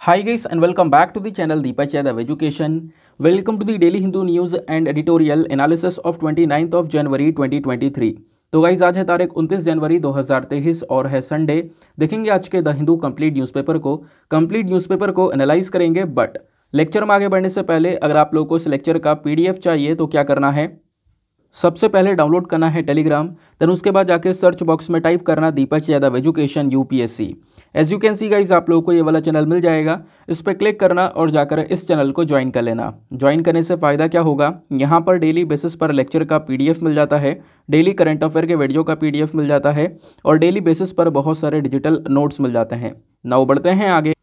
Hi guys and welcome back to the channel Deepak Yadav Education. Welcome to the Daily Hindu News and Editorial Analysis of 29th of January 2023. तो guys आज है तारीख 29 जनवरी 2023 और है Sunday देखेंगे आज के द हिंदू कंप्लीट न्यूज़पेपर को कंप्लीट न्यूज़पेपर को एनालाइज करेंगे बट लेक्चर में आगे बढ़ने से पहले अगर आप लोगों को इस लेक्चर का पीडीएफ चाहिए तो क्या करना है सबसे पहले डाउनलोड करना है टेलीग्राम देन उसके बाद जाके सर्च बॉक्स में टाइप करना Deepak Yadav education UPSC as you can see guys आप लोगों को ये वाला चैनल मिल जाएगा। इस पर क्लिक करना और जाकर इस चैनल को ज्वाइन कर लेना। ज्वाइन करने से फ़ायदा क्या होगा? यहाँ पर डेली बेसिस पर लेक्चर का पीडीएफ मिल जाता है। डेली करंट अफेयर के वीडियो का पीडीएफ मिल जाता है और डेली बेसिस पर बहुत सारे डिजिटल नोट्स मिल जाते हैं। नाउ बढ़ते हैं आगे।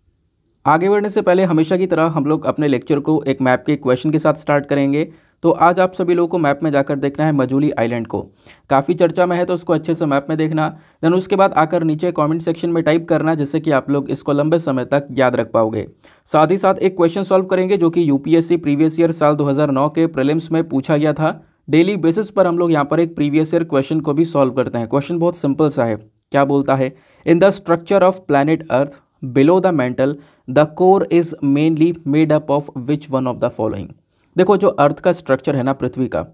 आगे बढ़ने से पहले हमेशा की तरह हम लोग अपने लेक्चर को एक मैप के क्वेश्चन के साथ स्टार्ट करेंगे। तो आज आप सभी लोगों को मैप में जाकर देखना है मजूली आइलैंड को। काफ़ी चर्चा में है तो उसको अच्छे से मैप में देखना। देन उसके बाद आकर नीचे कमेंट सेक्शन में टाइप करना, जिससे कि आप लोग इसको लंबे समय तक याद रख पाओगे। साथ ही साथ एक क्वेश्चन सॉल्व करेंगे, जो कि यूपीएससी प्रीवियस ईयर साल दो हज़ार नौ के प्रिलिम्स में पूछा गया था। डेली बेसिस पर हम लोग यहाँ पर एक प्रीवियस ईयर क्वेश्चन को भी सॉल्व करते हैं। क्वेश्चन बहुत सिंपल सा है। क्या बोलता है? In the structure of planet earth, below the mantle, the core is mainly made up of which one of the following. देखो, जो अर्थ का स्ट्रक्चर है ना पृथ्वी का,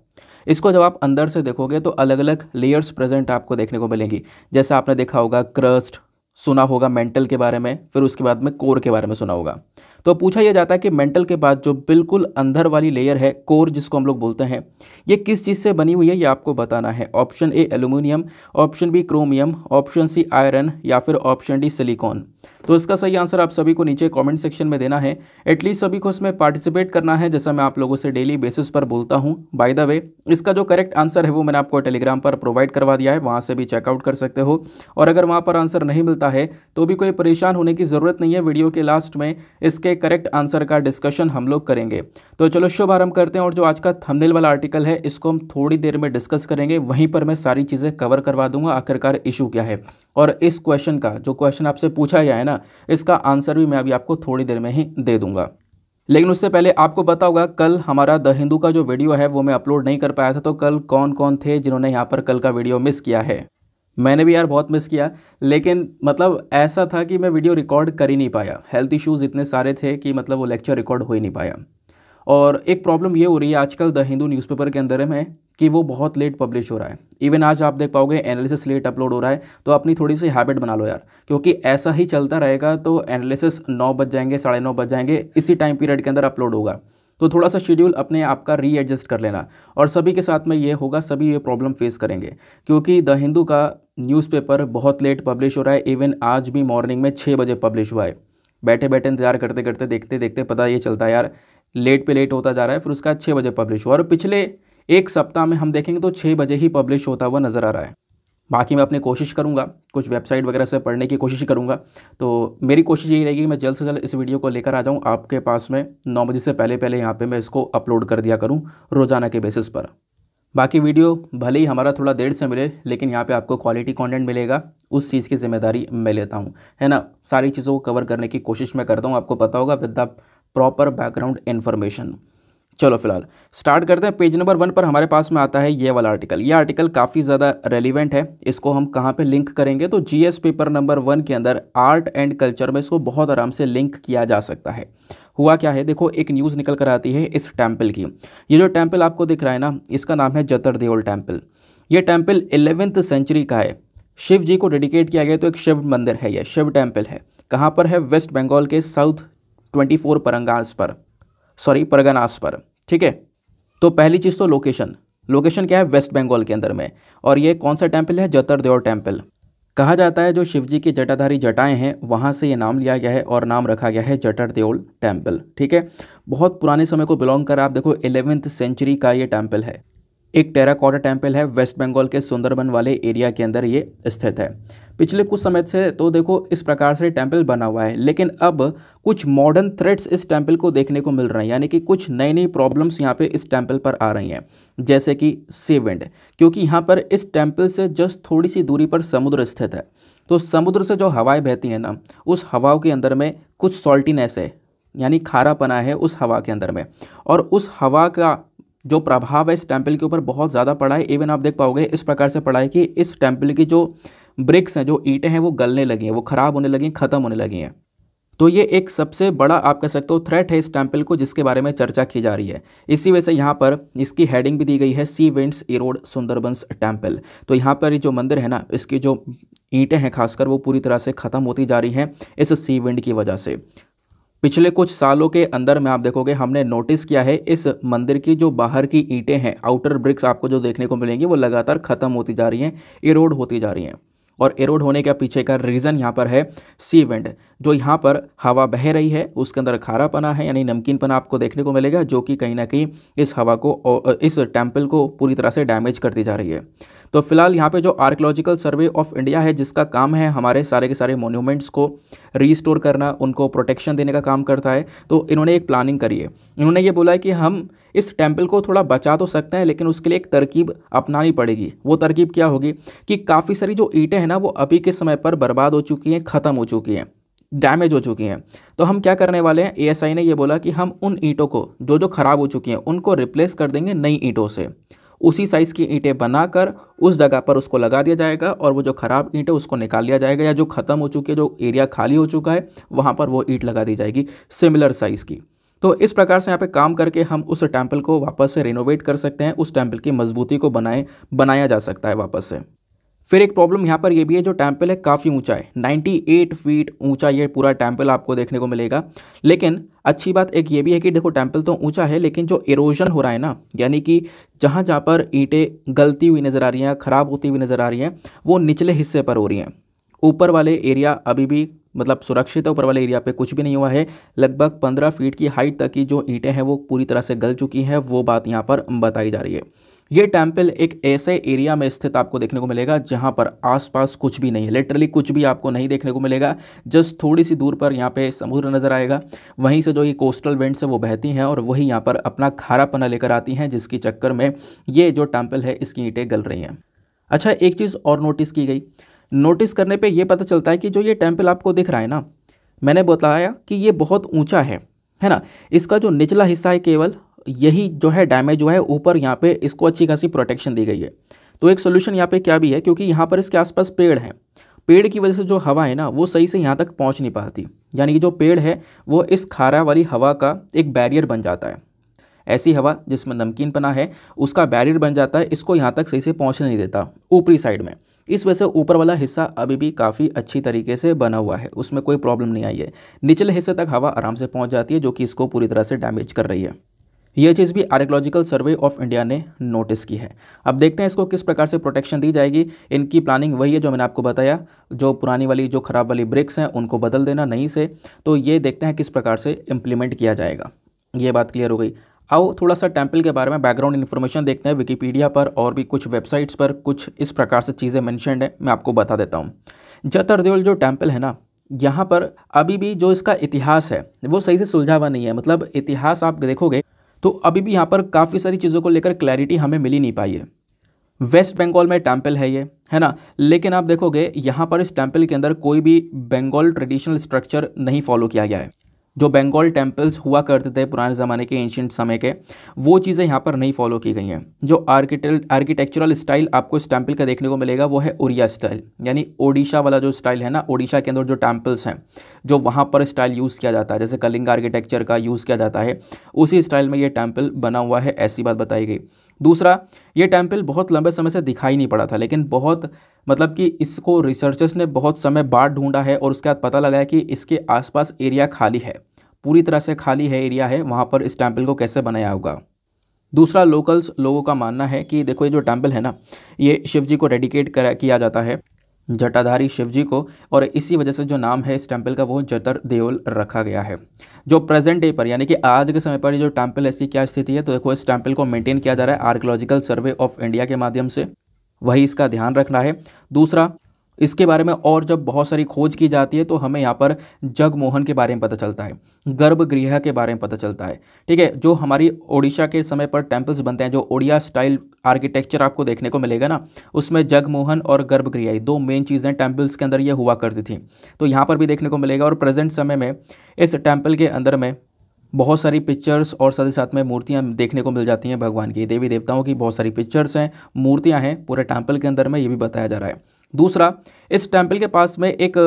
इसको जब आप अंदर से देखोगे तो अलग अलग लेयर्स प्रेजेंट आपको देखने को मिलेंगी। जैसे आपने देखा होगा क्रस्ट सुना होगा मेंटल के बारे में, फिर उसके बाद में कोर के बारे में सुना होगा। तो पूछा यह जाता है कि मेंटल के बाद जो बिल्कुल अंदर वाली लेयर है कोर जिसको हम लोग बोलते हैं, ये किस चीज़ से बनी हुई है, ये आपको बताना है। Option A aluminium option B chromium option C iron या फिर ऑप्शन डी सिलिकॉन तो इसका सही आंसर आप सभी को नीचे कमेंट सेक्शन में देना है। एटलीस्ट सभी को इसमें पार्टिसिपेट करना है, जैसा मैं आप लोगों से डेली बेसिस पर बोलता हूँ। बाय द वे इसका जो करेक्ट आंसर है वो मैंने आपको टेलीग्राम पर प्रोवाइड करवा दिया है, वहाँ से भी चेकआउट कर सकते हो। और अगर वहाँ पर आंसर नहीं मिलता है तो भी कोई परेशान होने की ज़रूरत नहीं है वीडियो के लास्ट में इसके करेक्ट आंसर का डिस्कशन हम लोग करेंगे। तो चलो शुभ शुभारंभ करते हैं, और जो आज का थंबनेल वाला आर्टिकल है, इसको हम थोड़ी देर में डिस्कस करेंगे। वहीं पर मैं सारी चीज़ें कवर करवा दूँगा, आखिरकार इशू क्या है। और इस क्वेश्चन का, जो क्वेश्चन आपसे पूछा गया है ना इसका आंसर भी मैं अभी आपको थोड़ी देर में ही दे दूँगा। लेकिन उससे पहले आपको पता होगा, कल हमारा द हिंदू का जो वीडियो है, वो मैं अपलोड नहीं कर पाया था तो कल कौन कौन थे जिन्होंने यहाँ पर कल का वीडियो मिस किया है? मैंने भी यार बहुत मिस किया, लेकिन मतलब ऐसा था कि मैं वीडियो रिकॉर्ड कर ही नहीं पाया। हेल्थ इश्यूज़ इतने सारे थे कि मतलब वो लेक्चर रिकॉर्ड हो ही नहीं पाया। और एक प्रॉब्लम ये हो रही है आजकल द हिंदू न्यूज़पेपर के अंदर में कि वो बहुत लेट पब्लिश हो रहा है। इवन आज आप देख पाओगे एनालिसिस लेट अपलोड हो रहा है तो अपनी थोड़ी सी हैबिट बना लो यार, क्योंकि ऐसा ही चलता रहेगा तो एनालिसिस नौ बज जाएँगे, साढ़े नौ बज जाएँगे, इसी टाइम पीरियड के अंदर अपलोड होगा। तो थोड़ा सा शेड्यूल अपने आप का रीएडजस्ट कर लेना, और सभी के साथ में ये होगा, सभी ये प्रॉब्लम फेस करेंगे, क्योंकि द हिंदू का न्यूज़पेपर बहुत लेट पब्लिश हो रहा है इवन आज भी मॉर्निंग में छः बजे पब्लिश हुआ है। बैठे बैठे इंतज़ार करते करते देखते देखते पता ये चलता है यार लेट पे लेट होता जा रहा है, फिर उसका छः बजे पब्लिश हुआ। और पिछले एक सप्ताह में हम देखेंगे तो छः बजे ही पब्लिश होता हुआ नज़र आ रहा है। बाकी मैं अपनी कोशिश करूँगा, कुछ वेबसाइट वगैरह से पढ़ने की कोशिश करूँगा। तो मेरी कोशिश यही रहेगी कि मैं जल्द से जल्द इस वीडियो को लेकर आ जाऊँ। आपके पास में नौ बजे से पहले पहले यहाँ पर मैं इसको अपलोड कर दिया करूँ, रोज़ाना के बेसिस पर। बाकी वीडियो भले ही हमारा थोड़ा देर से मिले, लेकिन यहाँ पे आपको क्वालिटी कंटेंट मिलेगा, उस चीज़ की ज़िम्मेदारी मैं लेता हूँ। है ना? सारी चीज़ों को कवर करने की कोशिश मैं करता हूँ, आपको पता होगा with the proper background information चलो फ़िलहाल स्टार्ट करते हैं। पेज नंबर वन पर हमारे पास में आता है ये वाला आर्टिकल ये आर्टिकल काफ़ी ज़्यादा रेलिवेंट है। इसको हम कहाँ पे लिंक करेंगे? तो जीएस पेपर नंबर वन के अंदर आर्ट एंड कल्चर में इसको बहुत आराम से लिंक किया जा सकता है। हुआ क्या है? देखो, एक न्यूज़ निकल कर आती है इस टेंपल की। ये जो टेंपल आपको दिख रहा है ना, इसका नाम है जतर देओल टेंपल ये टेंपल एलेवेंथ सेंचुरी का है। शिव जी को डेडिकेट किया गया तो एक शिव मंदिर है यह शिव टेंपल है। कहाँ पर है? वेस्ट बंगाल के साउथ ट्वेंटी फोर परंगास पर। सॉरी परगनास पर। ठीक है? तो पहली चीज़ तो लोकेशन लोकेशन क्या है? वेस्ट बंगाल के अंदर में। और ये कौन सा टेंपल है? जतर देवर टेंपल कहा जाता है, जो शिवजी की जटाधारी जटाएँ हैं, वहाँ से ये नाम लिया गया है और नाम रखा गया है जटर देओल टेंपल ठीक है? बहुत पुराने समय को बिलोंग कर, आप देखो एलेवेंथ सेंचुरी का ये टेंपल है। एक टेराकोटा टेंपल है वेस्ट बंगाल के सुंदरबन वाले एरिया के अंदर ये स्थित है। पिछले कुछ समय से तो देखो इस प्रकार से टेंपल बना हुआ है, लेकिन अब कुछ मॉडर्न थ्रेट्स इस टेंपल को देखने को मिल रहे हैं, यानी कि कुछ नई नई प्रॉब्लम्स यहाँ पे इस टेंपल पर आ रही हैं, जैसे कि सी विंड क्योंकि यहाँ पर इस टेंपल से जस्ट थोड़ी सी दूरी पर समुद्र स्थित है। तो समुद्र से जो हवाएँ बहती हैं ना, उस हवाओं के अंदर में कुछ सॉल्टीनेस है, यानी खारापना है उस हवा के अंदर में। और उस हवा का जो प्रभाव है इस टेंपल के ऊपर बहुत ज़्यादा पड़ा है इवन आप देख पाओगे इस प्रकार से पड़ा है कि इस टेंपल की जो ब्रिक्स हैं, जो ईंटें हैं, वो गलने लगी हैं, वो ख़राब होने लगी हैं, ख़त्म होने लगी हैं। तो ये एक सबसे बड़ा, आप कह सकते हो थ्रेट है इस टेंपल को, जिसके बारे में चर्चा की जा रही है। इसी वजह से यहाँ पर इसकी हेडिंग भी दी गई है sea winds erode Sundarbans temple तो यहाँ पर जो मंदिर है ना, इसकी जो ईंटें हैं खासकर, वो पूरी तरह से ख़त्म होती जा रही हैं इस सी विंड की वजह से। पिछले कुछ सालों के अंदर में आप देखोगे, हमने नोटिस किया है, इस मंदिर की जो बाहर की ईंटें हैं आउटर ब्रिक्स आपको जो देखने को मिलेंगी, वो लगातार ख़त्म होती जा रही हैं इरोड होती जा रही हैं। और एरोड होने के पीछे का रीज़न यहाँ पर है सी विंड जो यहाँ पर हवा बह रही है, उसके अंदर खारापना है, यानी नमकीनपना आपको देखने को मिलेगा, जो कि कहीं ना कहीं इस हवा को इस टेंपल को पूरी तरह से डैमेज करती जा रही है। तो फ़िलहाल यहाँ पे जो आर्कोलॉजिकल सर्वे ऑफ़ इंडिया है, जिसका काम है हमारे सारे के सारे मोन्यूमेंट्स को रीस्टोर करना, उनको प्रोटेक्शन देने का काम करता है तो इन्होंने एक प्लानिंग करी है। इन्होंने ये बोला है कि हम इस टेंपल को थोड़ा बचा तो सकते हैं, लेकिन उसके लिए एक तरकीब अपनानी पड़ेगी। वो तरकीब क्या होगी कि काफ़ी सारी जो ईंटें हैं ना, वो अभी के समय पर बर्बाद हो चुकी हैं, ख़त्म हो चुकी हैं डैमेज हो चुकी हैं। तो हम क्या करने वाले हैं? एएसआई ने ये बोला कि हम उन ईंटों को, जो जो ख़राब हो चुकी हैं, उनको रिप्लेस कर देंगे नई ईंटों से। उसी साइज़ की ईंटें बनाकर उस जगह पर उसको लगा दिया जाएगा और वो जो ख़राब ईंट है उसको निकाल लिया जाएगा या जो ख़त्म हो चुकी है जो एरिया खाली हो चुका है, वहाँ पर वो ईंट लगा दी जाएगी सिमिलर साइज़ की। तो इस प्रकार से यहाँ पे काम करके हम उस टेंपल को वापस से रिनोवेट कर सकते हैं, उस टेंपल की मजबूती को बनाए, बनाया जा सकता है वापस से। फिर एक प्रॉब्लम यहाँ पर ये भी है, जो टेंपल है, काफ़ी ऊँचा है। 98 फीट ऊँचा ये पूरा टेंपल आपको देखने को मिलेगा। लेकिन अच्छी बात एक ये भी है कि देखो टेंपल तो ऊँचा है, लेकिन जो इरोजन हो रहा है ना, यानी कि जहाँ जहाँ पर ईंटें गलती हुई नज़र आ रही हैं, ख़राब होती हुई नज़र आ रही हैं, वो निचले हिस्से पर हो रही हैं। ऊपर वाले एरिया अभी भी मतलब सुरक्षित है, ऊपर वाले एरिया पे कुछ भी नहीं हुआ है। लगभग पंद्रह फीट की हाइट तक की जो ईंटें हैं, वो पूरी तरह से गल चुकी हैं, वो बात यहाँ पर बताई जा रही है। ये टेंपल एक ऐसे एरिया में स्थित आपको देखने को मिलेगा जहाँ पर आसपास कुछ भी नहीं है। लिटरली कुछ भी आपको नहीं देखने को मिलेगा। जस्ट थोड़ी सी दूर पर यहाँ पे समुद्र नज़र आएगा। वहीं से जो ये कोस्टल वेंट्स है, वो बहती हैं और वही यहाँ पर अपना खारापना लेकर आती हैं, जिसके चक्कर में ये जो टेंपल है, इसकी ईंटें गल रही हैं। अच्छा एक चीज़ और नोटिस की गई। नोटिस करने पे ये पता चलता है कि जो ये टेंपल आपको दिख रहा है ना, मैंने बताया कि ये बहुत ऊँचा है है ना? इसका जो निचला हिस्सा है केवल यही जो है डैमेज हुआ है, ऊपर यहाँ पे इसको अच्छी खासी प्रोटेक्शन दी गई है। तो एक सोल्यूशन यहाँ पे क्या भी है, क्योंकि यहाँ पर इसके आसपास पेड़ हैं। पेड़ की वजह से जो हवा है ना, वो सही से यहाँ तक पहुँच नहीं पाती। यानी कि जो पेड़ है, वो इस खारा वाली हवा का एक बैरियर बन जाता है। ऐसी हवा जिसमें नमकीन पना है, उसका बैरियर बन जाता है, इसको यहाँ तक सही से पहुँचने नहीं देता, ऊपरी साइड में। इस वजह से ऊपर वाला हिस्सा अभी भी काफ़ी अच्छी तरीके से बना हुआ है, उसमें कोई प्रॉब्लम नहीं आई है। निचले हिस्से तक हवा आराम से पहुँच जाती है, जो कि इसको पूरी तरह से डैमेज कर रही है। यह चीज़ भी आर्कोलॉजिकल सर्वे ऑफ़ इंडिया ने नोटिस की है। अब देखते हैं इसको किस प्रकार से प्रोटेक्शन दी जाएगी। इनकी प्लानिंग वही है जो मैंने आपको बताया। जो पुरानी वाली, जो ख़राब वाली ब्रिक्स हैं, उनको बदल देना नहीं से। तो ये देखते हैं किस प्रकार से इम्प्लीमेंट किया जाएगा। ये बात क्लियर हो गई। आओ थोड़ा सा टेंपल के बारे में बैकग्राउंड इन्फॉर्मेशन देखते हैं। विकीपीडिया पर और भी कुछ वेबसाइट्स पर कुछ इस प्रकार से चीज़ें मैंशनड है। मैं आपको बता देता हूँ। जतरदेवल जो टेंपल है ना, यहाँ पर अभी भी जो इसका इतिहास है, वो सही से सुलझा हुआ नहीं है। मतलब इतिहास आप देखोगे तो अभी भी यहाँ पर काफ़ी सारी चीज़ों को लेकर क्लैरिटी हमें मिल ही नहीं पाई है। वेस्ट बंगाल में टेंपल है ये, है ना? लेकिन आप देखोगे, यहाँ पर इस टेंपल के अंदर कोई भी बंगाल ट्रेडिशनल स्ट्रक्चर नहीं फॉलो किया गया है। जो बंगाल टेम्पल्स हुआ करते थे पुराने ज़माने के एंशंट समय के, वो चीज़ें यहाँ पर नहीं फॉलो की गई हैं। जो आर्किटेल आर्किटेक्चरल स्टाइल आपको इस टेंपल का देखने को मिलेगा, वो है ओडिया स्टाइल यानी ओडिशा वाला जो स्टाइल है ना ओडिशा के अंदर जो टेम्पल्स हैं, जो वहाँ पर स्टाइल यूज़ किया जाता है, जैसे कलिंग आर्किटेक्चर का यूज़ किया जाता है, उसी स्टाइल में ये टेंपल बना हुआ है, ऐसी बात बताई गई। दूसरा, ये टेंपल बहुत लंबे समय से दिखाई नहीं पड़ा था, लेकिन बहुत मतलब कि इसको रिसर्चर्स ने बहुत समय बाद ढूंढा है और उसके बाद पता लगा है कि इसके आसपास एरिया खाली है। पूरी तरह से खाली है एरिया है, वहाँ पर इस टेंपल को कैसे बनाया होगा? दूसरा लोकल्स लोगों का मानना है कि देखो ये जो टेंपल है ना, ये शिव जी को डेडिकेट किया जाता है, जटाधारी शिव जी को, और इसी वजह से जो नाम है इस टेंपल का वो जतर देवल रखा गया है। जो प्रेजेंट डे पर, यानी कि आज के समय पर जो टेंपल ऐसी क्या स्थिति है? तो देखो, इस टेंपल को मेंटेन किया जा रहा है आर्कोलॉजिकल सर्वे ऑफ़ इंडिया के माध्यम से। वही इसका ध्यान रखना है। दूसरा इसके बारे में और जब बहुत सारी खोज की जाती है तो हमें यहाँ पर जगमोहन के बारे में पता चलता है, गर्भगृह के बारे में पता चलता है, ठीक है? जो हमारी ओडिशा के समय पर टेम्पल्स बनते हैं, जो ओडिया स्टाइल आर्किटेक्चर आपको देखने को मिलेगा ना, उसमें जगमोहन और गर्भगृह दो मेन चीज़ें टेम्पल्स के अंदर ये हुआ करती थी। तो यहाँ पर भी देखने को मिलेगा और प्रेजेंट समय में इस टेंपल के अंदर में बहुत सारी पिक्चर्स और साथ ही साथ में मूर्तियाँ देखने को मिल जाती हैं भगवान की, देवी देवताओं की बहुत सारी पिक्चर्स हैं, मूर्तियाँ हैं पूरे टेंपल के अंदर में, ये भी बताया जा रहा है। दूसरा, इस टेंपल के पास में एक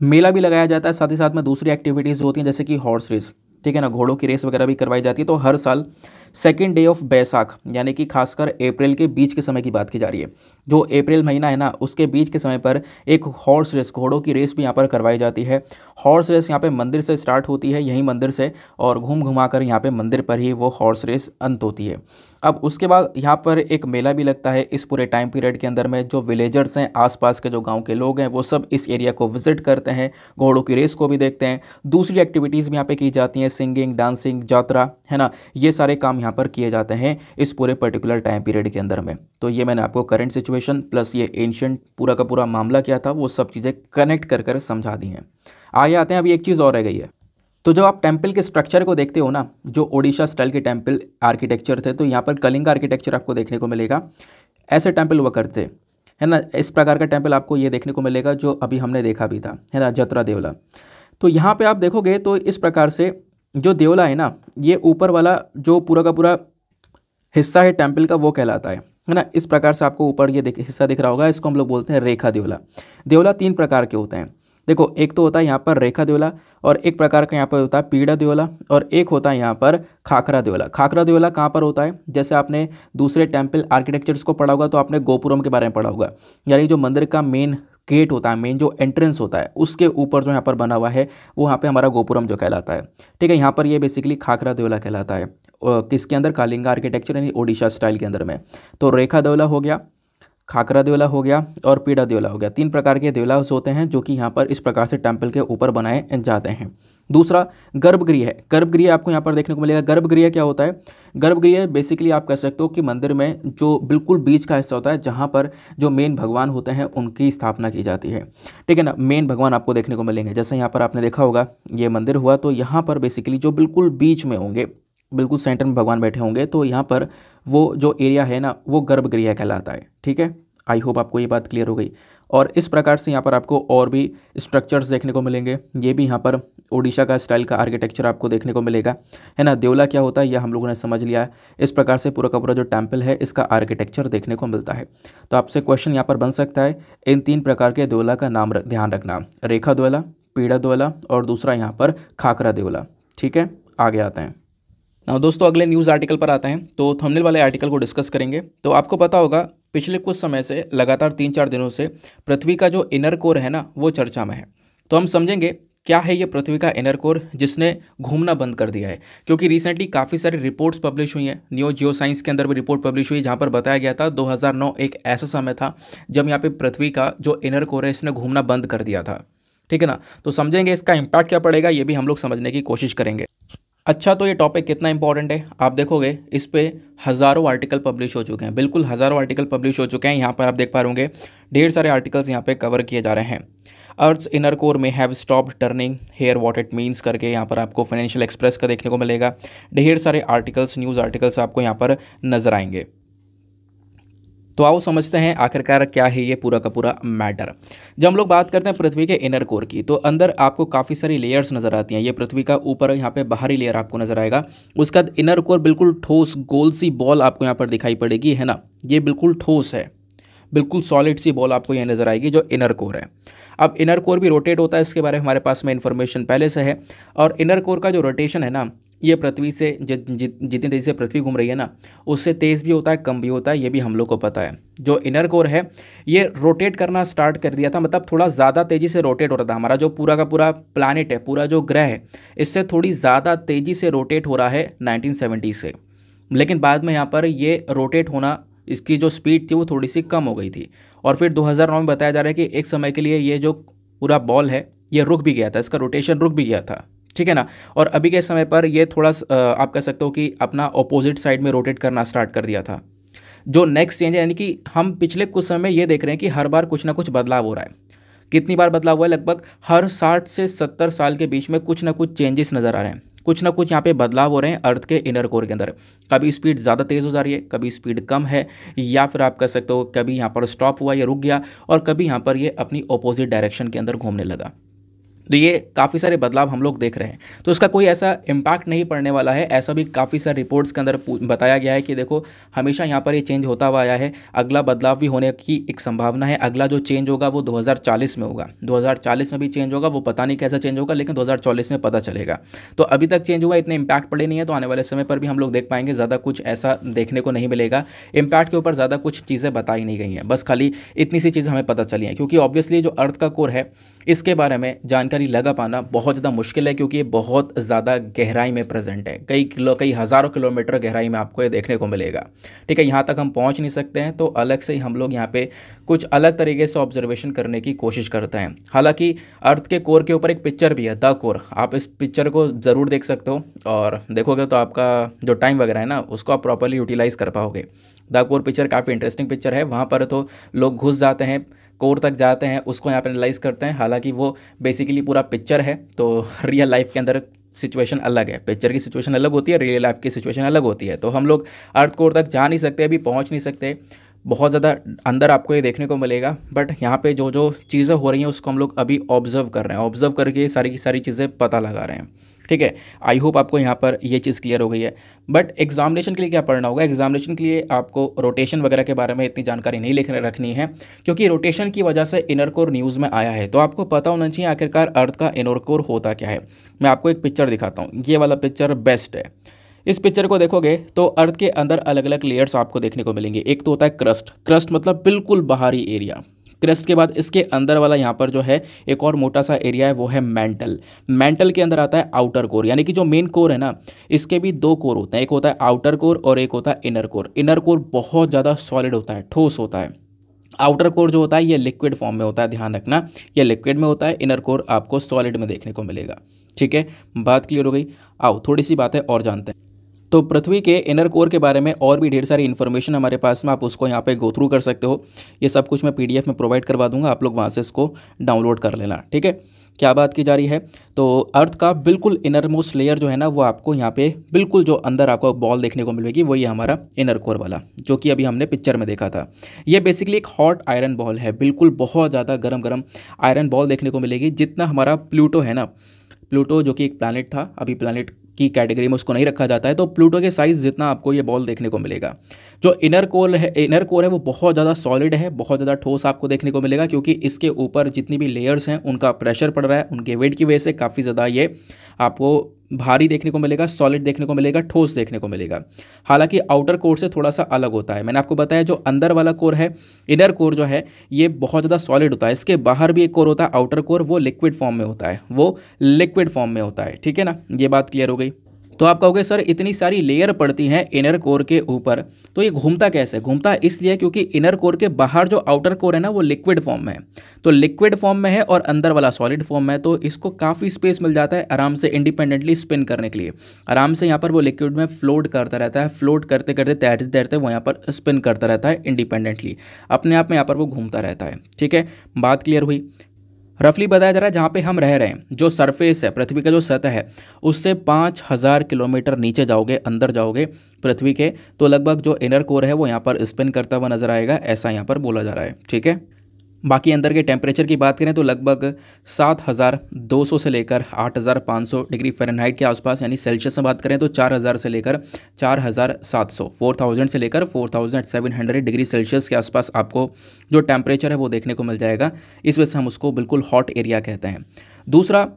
मेला भी लगाया जाता है, साथ ही साथ में दूसरी एक्टिविटीज़ होती हैं, जैसे कि हॉर्स रेस, ठीक है ना? घोड़ों की रेस वगैरह भी करवाई जाती है तो हर साल सेकेंड डे ऑफ़ बैसाख, यानी कि खासकर अप्रैल के बीच के समय की बात की जा रही है। जो अप्रैल महीना है ना, उसके बीच के समय पर एक हॉर्स रेस, घोड़ों की रेस भी यहाँ पर करवाई जाती है। हॉर्स रेस यहाँ पे मंदिर से स्टार्ट होती है, यहीं मंदिर से, और घूम घुमा कर यहाँ पर मंदिर पर ही वो हॉर्स रेस अंत होती है। अब उसके बाद यहाँ पर एक मेला भी लगता है इस पूरे टाइम पीरियड के अंदर में, जो विलेजर्स हैं, आसपास के जो गाँव के लोग हैं, वो सब इस एरिया को विज़िट करते हैं, घोड़ों की रेस को भी देखते हैं। दूसरी एक्टिविटीज़ भी यहाँ पे की जाती हैं सिंगिंग डांसिंग जात्रा है ना? ये सारे काम यहाँ पर किए जाते हैं इस पूरे पर्टिकुलर टाइम पीरियड के अंदर में। तो ये मैंने आपको करंट सिचुएशन प्लस ये एंशंट पूरा का पूरा मामला क्या था, वो सब चीज़ें कनेक्ट कर कर समझा दी हैं। आगे आते हैं, अभी एक चीज़ और रह गई है। तो जब आप टेंपल के स्ट्रक्चर को देखते हो ना, जो ओडिशा स्टाइल के टेंपल आर्किटेक्चर थे तो यहाँ पर कलिंग आर्किटेक्चर आपको देखने को मिलेगा। ऐसे टेंपल हुआ करते। है ना? इस प्रकार का टेंपल आपको ये देखने को मिलेगा, जो अभी हमने देखा भी था। है ना? जतरा देवला। तो यहाँ पे आप देखोगे तो इस प्रकार से जो देवला है ना, ये ऊपर वाला जो पूरा का पूरा हिस्सा है टेंपल का, वो कहलाता है। है ना? इस प्रकार से आपको ऊपर ये हिस्सा दिख रहा होगा, इसको हम लोग बोलते हैं रेखा देवला। देवला तीन प्रकार के होते हैं। देखो, एक तो होता है यहाँ पर रेखा देवला और एक प्रकार का यहाँ पर होता है पीड़ा देवला और एक होता है यहाँ पर खाकरा देवला खाकरा देवला कहाँ पर होता है? जैसे आपने दूसरे टेंपल आर्किटेक्चर्स को पढ़ा होगा तो आपने गोपुरम के बारे में पढ़ा होगा। यानी जो मंदिर का मेन गेट होता है, मेन जो एंट्रेंस होता है, उसके ऊपर जो यहाँ पर बना हुआ है, वो यहाँ पे हमारा गोपुरम जो कहलाता है। ठीक है, यहाँ पर ये बेसिकली खाकरा देवला कहलाता है। किसके अंदर? कालिंगा आर्किटेक्चर यानी ओडिशा स्टाइल के अंदर में। तो रेखा देवला हो गया खाकरा देवला हो गया और पीड़ा देवला हो गया। तीन प्रकार के देवला होते हैं जो कि यहाँ पर इस प्रकार से टेंपल के ऊपर बनाए जाते हैं। दूसरा, गर्भगृह है। गर्भगृह आपको यहाँ पर देखने को मिलेगा। गर्भगृह क्या होता है? गर्भगृह बेसिकली आप कह सकते हो कि मंदिर में जो बिल्कुल बीच का हिस्सा होता है, जहाँ पर जो मेन भगवान होते हैं, उनकी स्थापना की जाती है। ठीक है ना? मेन भगवान आपको देखने को मिलेंगे। जैसे यहाँ पर आपने देखा होगा, ये मंदिर हुआ तो यहाँ पर बेसिकली जो बिल्कुल बीच में होंगे बिल्कुल सेंटर में भगवान बैठे होंगे तो यहाँ पर वो जो एरिया है ना, वो गर्भगृह कहलाता है, ठीक है? आई होप आपको ये बात क्लियर हो गई। और इस प्रकार से यहाँ पर आपको और भी स्ट्रक्चर्स देखने को मिलेंगे। ये भी यहाँ पर ओडिशा का स्टाइल का आर्किटेक्चर आपको देखने को मिलेगा। है ना? देवला क्या होता है, यह हम लोगों ने समझ लिया है। इस प्रकार से पूरा का पूरा जो टेंपल है, इसका आर्किटेक्चर देखने को मिलता है। तो आपसे क्वेश्चन यहाँ पर बन सकता है, इन तीन प्रकार के देवला का नाम ध्यान रखना। रेखा देवला, पीड़ा देवला और दूसरा यहाँ पर खाकरा देवला, ठीक है? आगे आते हैं। ना दोस्तों, अगले न्यूज़ आर्टिकल पर आते हैं। तो थंबनेल वाले आर्टिकल को डिस्कस करेंगे। तो आपको पता होगा, पिछले कुछ समय से, लगातार तीन चार दिनों से, पृथ्वी का जो इनर कोर है ना, वो चर्चा में है। तो हम समझेंगे, क्या है ये पृथ्वी का इनर कोर जिसने घूमना बंद कर दिया है? क्योंकि रिसेंटली काफ़ी सारी रिपोर्ट्स पब्लिश हुई हैं। न्यू जियो साइंस के अंदर भी रिपोर्ट पब्लिश हुई, जहाँ पर बताया गया था 2009 एक ऐसा समय था, जब यहाँ पे पृथ्वी का जो इनर कोर है, इसने घूमना बंद कर दिया था। ठीक है ना? तो समझेंगे इसका इम्पैक्ट क्या पड़ेगा, ये भी हम लोग समझने की कोशिश करेंगे। अच्छा तो ये टॉपिक कितना इंपॉर्टेंट है? आप देखोगे, इस पर हज़ारों आर्टिकल पब्लिश हो चुके हैं। बिल्कुल हज़ारों आर्टिकल पब्लिश हो चुके हैं। यहाँ पर आप देख पा होंगे, ढेर सारे आर्टिकल्स यहाँ पे कवर किए जा रहे हैं। अर्थ इनर कोर में have stop turning here what it means करके यहाँ पर आपको फाइनेंशियल एक्सप्रेस का देखने को मिलेगा। ढेर सारे आर्टिकल्स न्यूज़ आर्टिकल्स आपको यहाँ पर नज़र आएँगे। तो आओ समझते हैं आखिरकार क्या है ये पूरा का पूरा मैटर। जब हम लोग बात करते हैं पृथ्वी के इनर कोर की तो अंदर आपको काफ़ी सारी लेयर्स नज़र आती हैं। ये पृथ्वी का ऊपर यहाँ पे बाहरी लेयर आपको नज़र आएगा। उसका इनर कोर बिल्कुल ठोस, गोल सी बॉल आपको यहाँ पर दिखाई पड़ेगी, है ना? ये बिल्कुल ठोस है। बिल्कुल सॉलिड सी बॉल आपको ये नज़र आएगी जो इनर कोर है। अब इनर कोर भी रोटेट होता है, इसके बारे में हमारे पास में इन्फॉर्मेशन पहले से है। और इनर कोर का जो रोटेशन है ना ये पृथ्वी से जितनी तेज़ी से पृथ्वी घूम रही है ना, उससे तेज़ भी होता है, कम भी होता है, ये भी हम लोग को पता है। जो इनर कोर है, ये रोटेट करना स्टार्ट कर दिया था मतलब थोड़ा ज़्यादा तेज़ी से रोटेट हो रहा था हमारा, जो पूरा का पूरा प्लानट है, पूरा जो ग्रह है, इससे थोड़ी ज़्यादा तेज़ी से रोटेट हो रहा है नाइनटीन से। लेकिन बाद में यहाँ पर ये रोटेट होना, इसकी जो स्पीड थी वो थोड़ी सी कम हो गई थी। और फिर 2009 में बताया जा रहा है कि एक समय के लिए ये जो पूरा बॉल है, ये रुक भी गया था, इसका रोटेशन रुक भी गया था। ठीक है ना? और अभी के समय पर ये थोड़ा आप कह सकते हो कि अपना अपोजिट साइड में रोटेट करना स्टार्ट कर दिया था। जो नेक्स्ट चेंज है, यानी कि हम पिछले कुछ समय ये देख रहे हैं कि हर बार कुछ ना कुछ बदलाव हो रहा है। कितनी बार बदलाव हुआ है? लगभग हर साठ से सत्तर साल के बीच में कुछ ना कुछ चेंजेस नज़र आ रहे हैं। कुछ ना कुछ यहाँ पे बदलाव हो रहे हैं अर्थ के इनर कोर के अंदर। कभी स्पीड ज़्यादा तेज़ हो जा रही है, कभी स्पीड कम है, या फिर आप कह सकते हो कभी यहाँ पर स्टॉप हुआ या रुक गया, और कभी यहाँ पर ये अपनी अपोजिट डायरेक्शन के अंदर घूमने लगा। तो ये काफ़ी सारे बदलाव हम लोग देख रहे हैं। तो इसका कोई ऐसा इम्पैक्ट नहीं पड़ने वाला है। ऐसा भी काफ़ी सारे रिपोर्ट्स के अंदर बताया गया है कि देखो, हमेशा यहाँ पर ये चेंज होता हुआ आया है। अगला बदलाव भी होने की एक संभावना है। अगला जो चेंज होगा वो 2040 में होगा। 2040 में भी चेंज होगा, वो पता नहीं कैसा चेंज होगा, लेकिन 2040 में पता चलेगा। तो अभी तक चेंज हुआ, इतने इम्पैक्ट पड़े नहीं है तो आने वाले समय पर भी हम लोग देख पाएँगे। ज़्यादा कुछ ऐसा देखने को नहीं मिलेगा। इम्पैक्ट के ऊपर ज़्यादा कुछ चीज़ें बताई नहीं गई हैं। बस खाली इतनी सी चीज़ हमें पता चली हैं, क्योंकि ऑब्वियसली जो अर्थ का कोर है, इसके बारे में जानकारी लगा पाना बहुत ज़्यादा मुश्किल है क्योंकि ये बहुत ज़्यादा गहराई में प्रेजेंट है। कई किलो, कई हज़ारों किलोमीटर गहराई में आपको ये देखने को मिलेगा। ठीक है, यहाँ तक हम पहुँच नहीं सकते हैं तो अलग से ही हम लोग यहाँ पे कुछ अलग तरीके से ऑब्जर्वेशन करने की कोशिश करते हैं। हालाँकि अर्थ के कोर के ऊपर एक पिक्चर भी है द कोर आप इस पिक्चर को ज़रूर देख सकते हो और देखोगे तो आपका जो टाइम वगैरह है ना, उसको आप प्रॉपरली यूटिलाइज़ कर पाओगे। द कोर पिक्चर काफ़ी इंटरेस्टिंग पिक्चर है, वहाँ पर तो लोग घुस जाते हैं कोर तक जाते हैं, उसको यहाँ पर एनालाइज करते हैं। हालाँकि वो बेसिकली पूरा पिक्चर है तो रियल लाइफ के अंदर सिचुएशन अलग है। पिक्चर की सिचुएशन अलग होती है रियल लाइफ की सिचुएशन अलग होती है। तो हम लोग अर्थ कोर तक जा नहीं सकते, अभी पहुँच नहीं सकते। बहुत ज़्यादा अंदर आपको ये देखने को मिलेगा बट यहाँ पे जो जो चीज़ें हो रही हैं, उसको हम लोग अभी ऑब्ज़र्व कर रहे हैं। ऑब्ज़र्व करके सारी की सारी चीज़ें पता लगा रहे हैं। ठीक है? आई होप आपको यहाँ पर ये चीज़ क्लियर हो गई है। बट एग्जामिनेशन के लिए क्या पढ़ना होगा? एग्जामिनेशन के लिए आपको रोटेशन वगैरह के बारे में इतनी जानकारी नहीं लिखने रखनी है, क्योंकि रोटेशन की वजह से इनर कोर न्यूज़ में आया है। तो आपको पता होना चाहिए आखिरकार अर्थ का इनर कोर होता क्या है। मैं आपको एक पिक्चर दिखाता हूँ। ये वाला पिक्चर बेस्ट है। इस पिक्चर को देखोगे तो अर्थ के अंदर अलग अलग लेयर्स आपको देखने को मिलेंगे। एक तो होता है क्रस्ट क्रस्ट मतलब बिल्कुल बाहरी एरिया क्रस्ट के बाद इसके अंदर वाला यहाँ पर जो है, एक और मोटा सा एरिया है, वो है मेंटल मेंटल के अंदर आता है आउटर कोर यानी कि जो मेन कोर है ना, इसके भी दो कोर होते हैं. एक होता है आउटर कोर और एक होता है इनर कोर इनर कोर बहुत ज़्यादा सॉलिड होता है, ठोस होता है. आउटर कोर जो होता है, ये लिक्विड फॉर्म में होता है, ध्यान रखना. ये लिक्विड में होता है इनर कोर आपको सॉलिड में देखने को मिलेगा. ठीक है? बात क्लियर हो गई? आओ, थोड़ी सी बातें और जानते हैं. तो पृथ्वी के इनर कोर के बारे में और भी ढेर सारी इन्फॉर्मेशन हमारे पास में आप उसको यहाँ पे गो थ्रू कर सकते हो। ये सब कुछ मैं पीडीएफ में प्रोवाइड करवा दूँगा, आप लोग वहाँ से इसको डाउनलोड कर लेना, ठीक है? क्या बात की जा रही है? तो अर्थ का बिल्कुल इनर मोस्ट लेयर जो है ना, वो आपको यहाँ पे बिल्कुल जो अंदर आपको बॉल देखने को मिलेगी वही हमारा इनर कोर वाला, जो कि अभी हमने पिक्चर में देखा था। ये बेसिकली एक हॉट आयरन बॉल है, बिल्कुल बहुत ज़्यादा गर्म गर्म आयरन बॉल देखने को मिलेगी, जितना हमारा प्लूटो है ना। प्लूटो जो कि एक प्लानट था, अभी प्लानट की कैटेगरी में उसको नहीं रखा जाता है तो प्लूटो के साइज़ जितना आपको ये बॉल देखने को मिलेगा। जो इनर कोर है, इनर कोर है, वो बहुत ज़्यादा सॉलिड है, बहुत ज़्यादा ठोस आपको देखने को मिलेगा, क्योंकि इसके ऊपर जितनी भी लेयर्स हैं, उनका प्रेशर पड़ रहा है, उनके वेट की वजह से काफ़ी ज़्यादा ये आपको भारी देखने को मिलेगा सॉलिड देखने को मिलेगा, ठोस देखने को मिलेगा। हालाँकि आउटर कोर से थोड़ा सा अलग होता है। मैंने आपको बताया जो अंदर वाला कोर है इनर कोर जो है, ये बहुत ज़्यादा सॉलिड होता है। इसके बाहर भी एक कोर होता है आउटर कोर वो लिक्विड फॉर्म में होता है। वो लिक्विड फॉर्म में होता है। ठीक है ना? ये बात क्लियर हो गई। तो आप कहोगे, सर, इतनी सारी लेयर पड़ती हैं इनर कोर के ऊपर। तो ये घूमता कैसे? घूमता इसलिए क्योंकि इनर कोर के बाहर जो आउटर कोर है ना, वो लिक्विड फॉर्म में है। तो लिक्विड फॉर्म में है और अंदर वाला सॉलिड फॉर्म में है तो इसको काफ़ी स्पेस मिल जाता है आराम से इंडिपेंडेंटली स्पिन करने के लिए। आराम से यहाँ पर वो लिक्विड में फ्लोट करता रहता है। फ्लोट करते करते, तैरते तैरते वो यहाँ पर स्पिन करता रहता है इंडिपेंडेंटली अपने आप में यहाँ पर वो घूमता रहता है। ठीक है? बात क्लियर हुई? रफली बताया जा रहा है जहाँ पे हम रह रहे हैं, जो सरफेस है, पृथ्वी का जो सतह है, उससे पाँच हज़ार किलोमीटर नीचे जाओगे, अंदर जाओगे पृथ्वी के तो लगभग जो इनर कोर है वो यहाँ पर स्पिन करता हुआ नज़र आएगा, ऐसा यहाँ पर बोला जा रहा है, ठीक है? बाकी अंदर के टेम्परेचर की बात करें तो लगभग सात हज़ार दो सौ से लेकर आठ हज़ार पाँच सौ डिग्री फ़ारेनहाइट के आसपास, यानी सेल्सियस में बात करें तो चार हज़ार से लेकर चार हज़ार सात सौ फोर थाउज़ेंड से लेकर four thousand seven hundred degree Celsius के आसपास आपको जो टेम्परेचर है वो देखने को मिल जाएगा। इस वजह से हम उसको बिल्कुल हॉट एरिया कहते हैं। दूसरा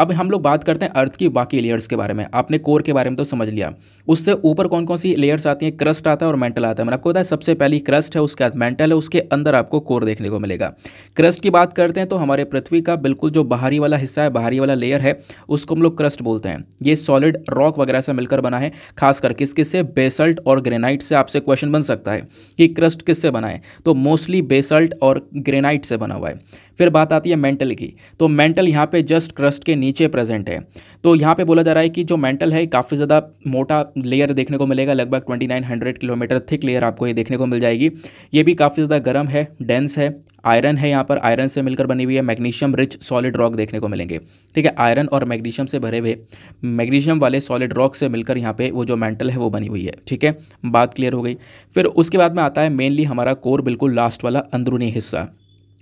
अब हम लोग बात करते हैं अर्थ की, बाकी लेयर्स के बारे में। आपने कोर के बारे में तो समझ लिया। उससे ऊपर कौन कौन सी लेयर्स आती हैं? क्रस्ट आता है और मेंटल आता है। मैंने आपको बताया, सबसे पहली क्रस्ट है, उसके बाद मेंटल है, उसके अंदर आपको कोर देखने को मिलेगा। क्रस्ट की बात करते हैं तो हमारे पृथ्वी का बिल्कुल जो बाहरी वाला हिस्सा है, बाहरी वाला लेयर है, उसको हम लोग क्रस्ट बोलते हैं। ये सॉलिड रॉक वगैरह से मिलकर बना है, खास कर किस किससे बेसल्ट और ग्रेनाइट से आपसे क्वेश्चन बन सकता है कि क्रस्ट किससे बना है? तो मोस्टली बेसल्ट और ग्रेनाइट से बना हुआ है। फिर बात आती है मेंटल की। तो मेंटल यहाँ पे जस्ट क्रस्ट के नीचे प्रेजेंट है। तो यहाँ पे बोला जा रहा है कि जो मेंटल है, काफ़ी ज़्यादा मोटा लेयर देखने को मिलेगा, लगभग 2900 किलोमीटर थिक लेयर आपको ये देखने को मिल जाएगी। ये भी काफ़ी ज़्यादा गर्म है डेंस है। आयरन है यहाँ पर आयरन से मिलकर बनी हुई है मैग्नीशियम रिच सॉलिड रॉक देखने को मिलेंगे। ठीक है आयरन और मैग्नीशियम से भरे हुए मैग्नीशियम वाले सॉलिड रॉक से मिलकर यहाँ पे वो जो मेंटल है वो बनी हुई है। ठीक है, बात क्लियर हो गई। फिर उसके बाद में आता है मेनली हमारा कोर बिल्कुल लास्ट वाला, अंदरूनी हिस्सा।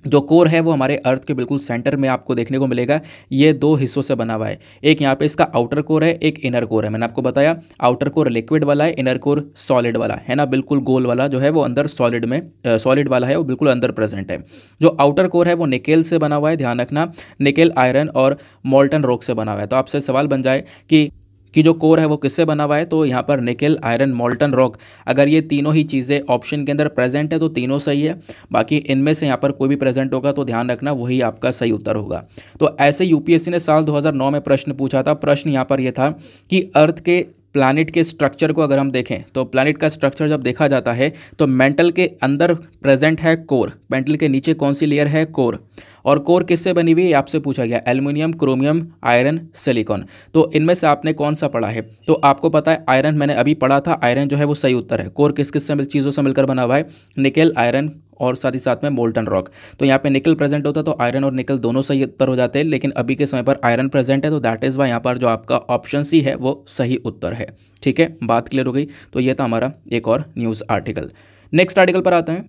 जो कोर है वो हमारे अर्थ के बिल्कुल सेंटर में आपको देखने को मिलेगा। ये दो हिस्सों से बना हुआ है। एक यहाँ पे इसका आउटर कोर है, एक इनर कोर है। मैंने आपको बताया, आउटर कोर लिक्विड वाला है, इनर कोर सॉलिड वाला। है ना? बिल्कुल गोल वाला जो है वो अंदर सॉलिड में सॉलिड वाला है, वो बिल्कुल अंदर प्रेजेंट है। जो आउटर कोर है वो निकेल से बना हुआ है, ध्यान रखना। निकेल आयरन और मोल्टन रोक से बना हुआ है। तो आपसे सवाल बन जाए कि कि जो कोर है वो किससे बना हुआ है? तो यहाँ पर निकल, आयरन, मोल्टन, रॉक। अगर ये तीनों ही चीज़ें ऑप्शन के अंदर प्रेजेंट है तो तीनों सही है। बाकी इनमें से यहाँ पर कोई भी प्रेजेंट होगा तो ध्यान रखना, वही आपका सही उत्तर होगा। तो ऐसे यूपीएससी ने साल 2009 में प्रश्न पूछा था। प्रश्न यहाँ पर यह था कि अर्थ के प्लानिट के स्ट्रक्चर को अगर हम देखें तो प्लानिट का स्ट्रक्चर जब देखा जाता है तो मेंटल के अंदर प्रेजेंट है कोर मेंटल के नीचे कौन सी लेयर है? कोर और कोर किससे बनी हुई है? आपसे पूछा गया। Aluminium, chromium, iron, silicon. तो इनमें से आपने कौन सा पढ़ा है? तो आपको पता है, आयरन मैंने अभी पढ़ा था। आयरन जो है वो सही उत्तर है। कोर किस किस से चीज़ों से मिलकर बना हुआ है? निकेल, आयरन और साथ ही साथ में मोल्टन रॉक। तो यहाँ पे निकल प्रेजेंट होता है तो आयरन और निकल दोनों सही उत्तर हो जाते हैं। लेकिन अभी के समय पर आयरन प्रेजेंट है तो दैट इज़ वाई यहाँ पर जो आपका ऑप्शन सी है, वो सही उत्तर है। ठीक है? बात क्लियर हो गई। तो ये था हमारा एक और न्यूज़ आर्टिकल नेक्स्ट आर्टिकल पर आते हैं।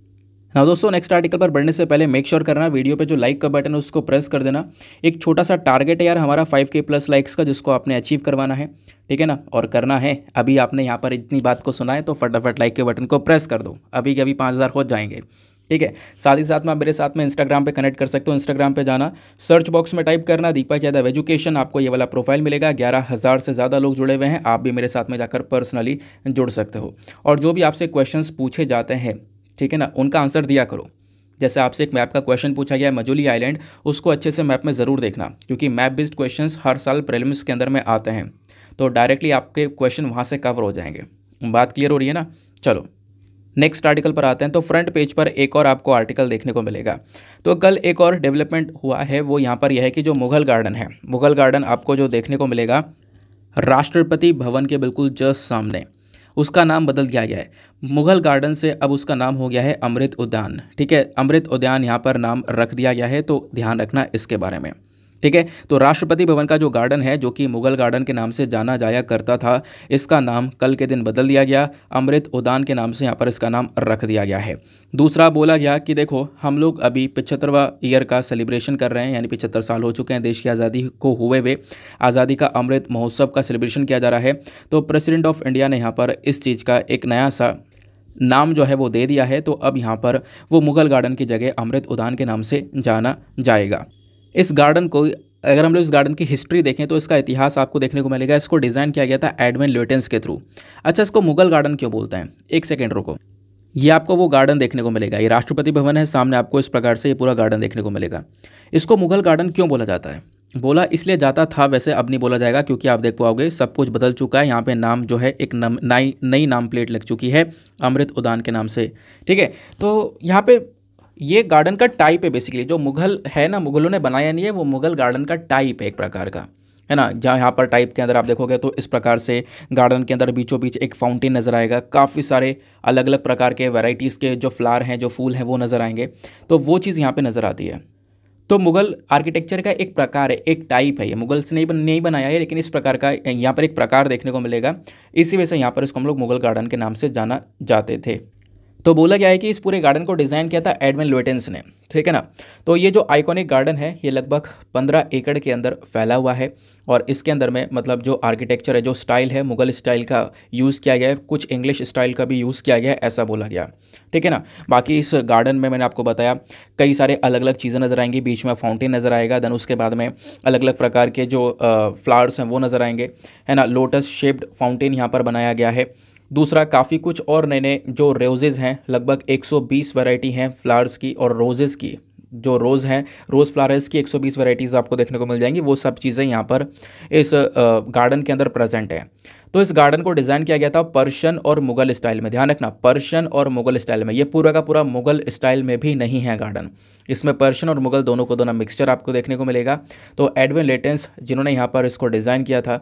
ना दोस्तों नेक्स्ट आर्टिकल पर बढ़ने से पहले मेक श्योर sure करना वीडियो पे जो लाइक का बटन है, उसको प्रेस कर देना। एक छोटा सा टारगेट है यार हमारा फाइव के प्लस लाइक्स का, जिसको आपने अचीव करवाना है। ठीक है ना? और करना है। अभी आपने यहाँ पर इतनी बात को सुना है तो फटाफट लाइक के बटन को प्रेस कर दो। अभी के अभी पाँच हज़ार हो जाएँगे। ठीक है? साथ ही साथ में आप मेरे साथ में इंस्टाग्राम पे कनेक्ट कर सकते हो। इंस्टाग्राम पे जाना। सर्च बॉक्स में टाइप करना। दीपा यादव एजुकेशन आपको ये वाला प्रोफ़ाइल मिलेगा। ग्यारह हज़ार से ज़्यादा लोग जुड़े हुए हैं। आप भी मेरे साथ में जाकर पर्सनली जुड़ सकते हो। और जो भी आपसे क्वेश्चंस पूछे जाते हैं ठीक है ना? उनका आंसर दिया करो। जैसे आपसे एक मैप का क्वेश्चन पूछा गया है मजोली आइलैंड उसको अच्छे से मैप में ज़रूर देखना, क्योंकि मैप बेस्ड क्वेश्चंस हर साल प्रेलिम्स के अंदर में आते हैं। तो डायरेक्टली आपके क्वेश्चन वहाँ से कवर हो जाएँगे। बात क्लियर हो रही है ना? चलो नेक्स्ट आर्टिकल पर आते हैं। तो फ्रंट पेज पर एक और आपको आर्टिकल देखने को मिलेगा। तो कल एक और डेवलपमेंट हुआ है, वो यहाँ पर यह है कि जो मुगल गार्डन है, मुगल गार्डन आपको जो देखने को मिलेगा, राष्ट्रपति भवन के बिल्कुल जस्ट सामने। उसका नाम बदल दिया गया है। मुगल गार्डन से अब उसका नाम हो गया है अमृत उद्यान। ठीक है, अमृत उद्यान यहाँ पर नाम रख दिया गया है तो ध्यान रखना इसके बारे में। ठीक है? तो राष्ट्रपति भवन का जो गार्डन है, जो कि मुगल गार्डन के नाम से जाना जाया करता था, इसका नाम कल के दिन बदल दिया गया। अमृत उद्यान के नाम से यहाँ पर इसका नाम रख दिया गया है। दूसरा बोला गया कि देखो, हम लोग अभी पिछहत्तरवा ईयर का सेलिब्रेशन कर रहे हैं, यानी पिछहत्तर साल हो चुके हैं देश की आज़ादी को हुए हुए। आज़ादी का अमृत महोत्सव का सेलिब्रेशन किया जा रहा है। तो प्रेसिडेंट ऑफ़ इंडिया ने यहाँ पर इस चीज़ का एक नया सा नाम जो है वो दे दिया है। तो अब यहाँ पर वो मुगल गार्डन की जगह अमृत उद्यान के नाम से जाना जाएगा। इस गार्डन को, अगर हम लोग इस गार्डन की हिस्ट्री देखें तो इसका इतिहास आपको देखने को मिलेगा। इसको डिज़ाइन किया गया था एडविन ल्यूटेंस के थ्रू अच्छा इसको मुगल गार्डन क्यों बोलते हैं? एक सेकेंड रुको। ये आपको वो गार्डन देखने को मिलेगा। ये राष्ट्रपति भवन है, सामने आपको इस प्रकार से ये पूरा गार्डन देखने को मिलेगा। इसको मुगल गार्डन क्यों बोला जाता है? बोला इसलिए जाता था, वैसे अब नहीं बोला जाएगा, क्योंकि आप देख पाओगे सब कुछ बदल चुका है। यहाँ पे नाम जो है, एक नई नई नाम प्लेट लग चुकी है, अमृत उदान के नाम से। ठीक है तो यहाँ पे ये गार्डन का टाइप है बेसिकली जो मुगल है ना, मुगलों ने बनाया नहीं है, वो मुगल गार्डन का टाइप है एक प्रकार का, है ना? जहाँ यहाँ पर टाइप के अंदर आप देखोगे तो इस प्रकार से गार्डन के अंदर बीचों बीच एक फाउंटेन नज़र आएगा। काफ़ी सारे अलग अलग प्रकार के वैरायटीज़ के जो फ्लावर हैं, जो फूल हैं, वो नज़र आएँगे। तो वो चीज़ यहाँ पे नज़र आती है। तो मुगल आर्किटेक्चर का एक प्रकार है, एक टाइप है ये। मुगल से नहीं बन, नहीं बनाया है, लेकिन इस प्रकार का यहाँ पर एक प्रकार देखने को मिलेगा। इसी वजह से यहाँ पर इसको हम लोग मुगल गार्डन के नाम से जाना जाते थे। तो बोला गया है कि इस पूरे गार्डन को डिज़ाइन किया था एडविन लोटेंस ने, ठीक है ना? तो ये जो आइकॉनिक गार्डन है, ये लगभग पंद्रह एकड़ के अंदर फैला हुआ है और इसके अंदर में मतलब जो आर्किटेक्चर है, जो स्टाइल है, मुगल स्टाइल का यूज़ किया गया है, कुछ इंग्लिश स्टाइल का भी यूज़ किया गया है, ऐसा बोला गया, ठीक है ना? बाकी इस गार्डन में मैंने आपको बताया, कई सारे अलग अलग चीज़ें नज़र आएँगी, बीच में फाउंटेन नज़र आएगा देन उसके बाद में अलग अलग प्रकार के जो फ्लावर्स हैं, वो नज़र आएँगे, है ना? लोटस शेप्ड फाउंटेन यहाँ पर बनाया गया है दूसरा काफ़ी कुछ और नए नए जो रोजेज़ हैं, लगभग 120 वैरायटी हैं फ्लावर्स की और रोजेज़ की। जो रोज़ हैं रोज़ फ्लावर्स की 120 वैरायटीज़ आपको देखने को मिल जाएँगी, वो सब चीज़ें यहाँ पर इस गार्डन के अंदर प्रेजेंट है। तो इस गार्डन को डिज़ाइन किया गया था पर्शियन और मुगल स्टाइल में। ध्यान रखना पर्शियन और मुगल स्टाइल में। ये पूरा का पूरा मुगल स्टाइल में भी नहीं है गार्डन इसमें पर्शियन और मुगल दोनों को दोनों मिक्सचर आपको देखने को मिलेगा। तो एडविन लेटेंस जिन्होंने यहाँ पर इसको डिज़ाइन किया था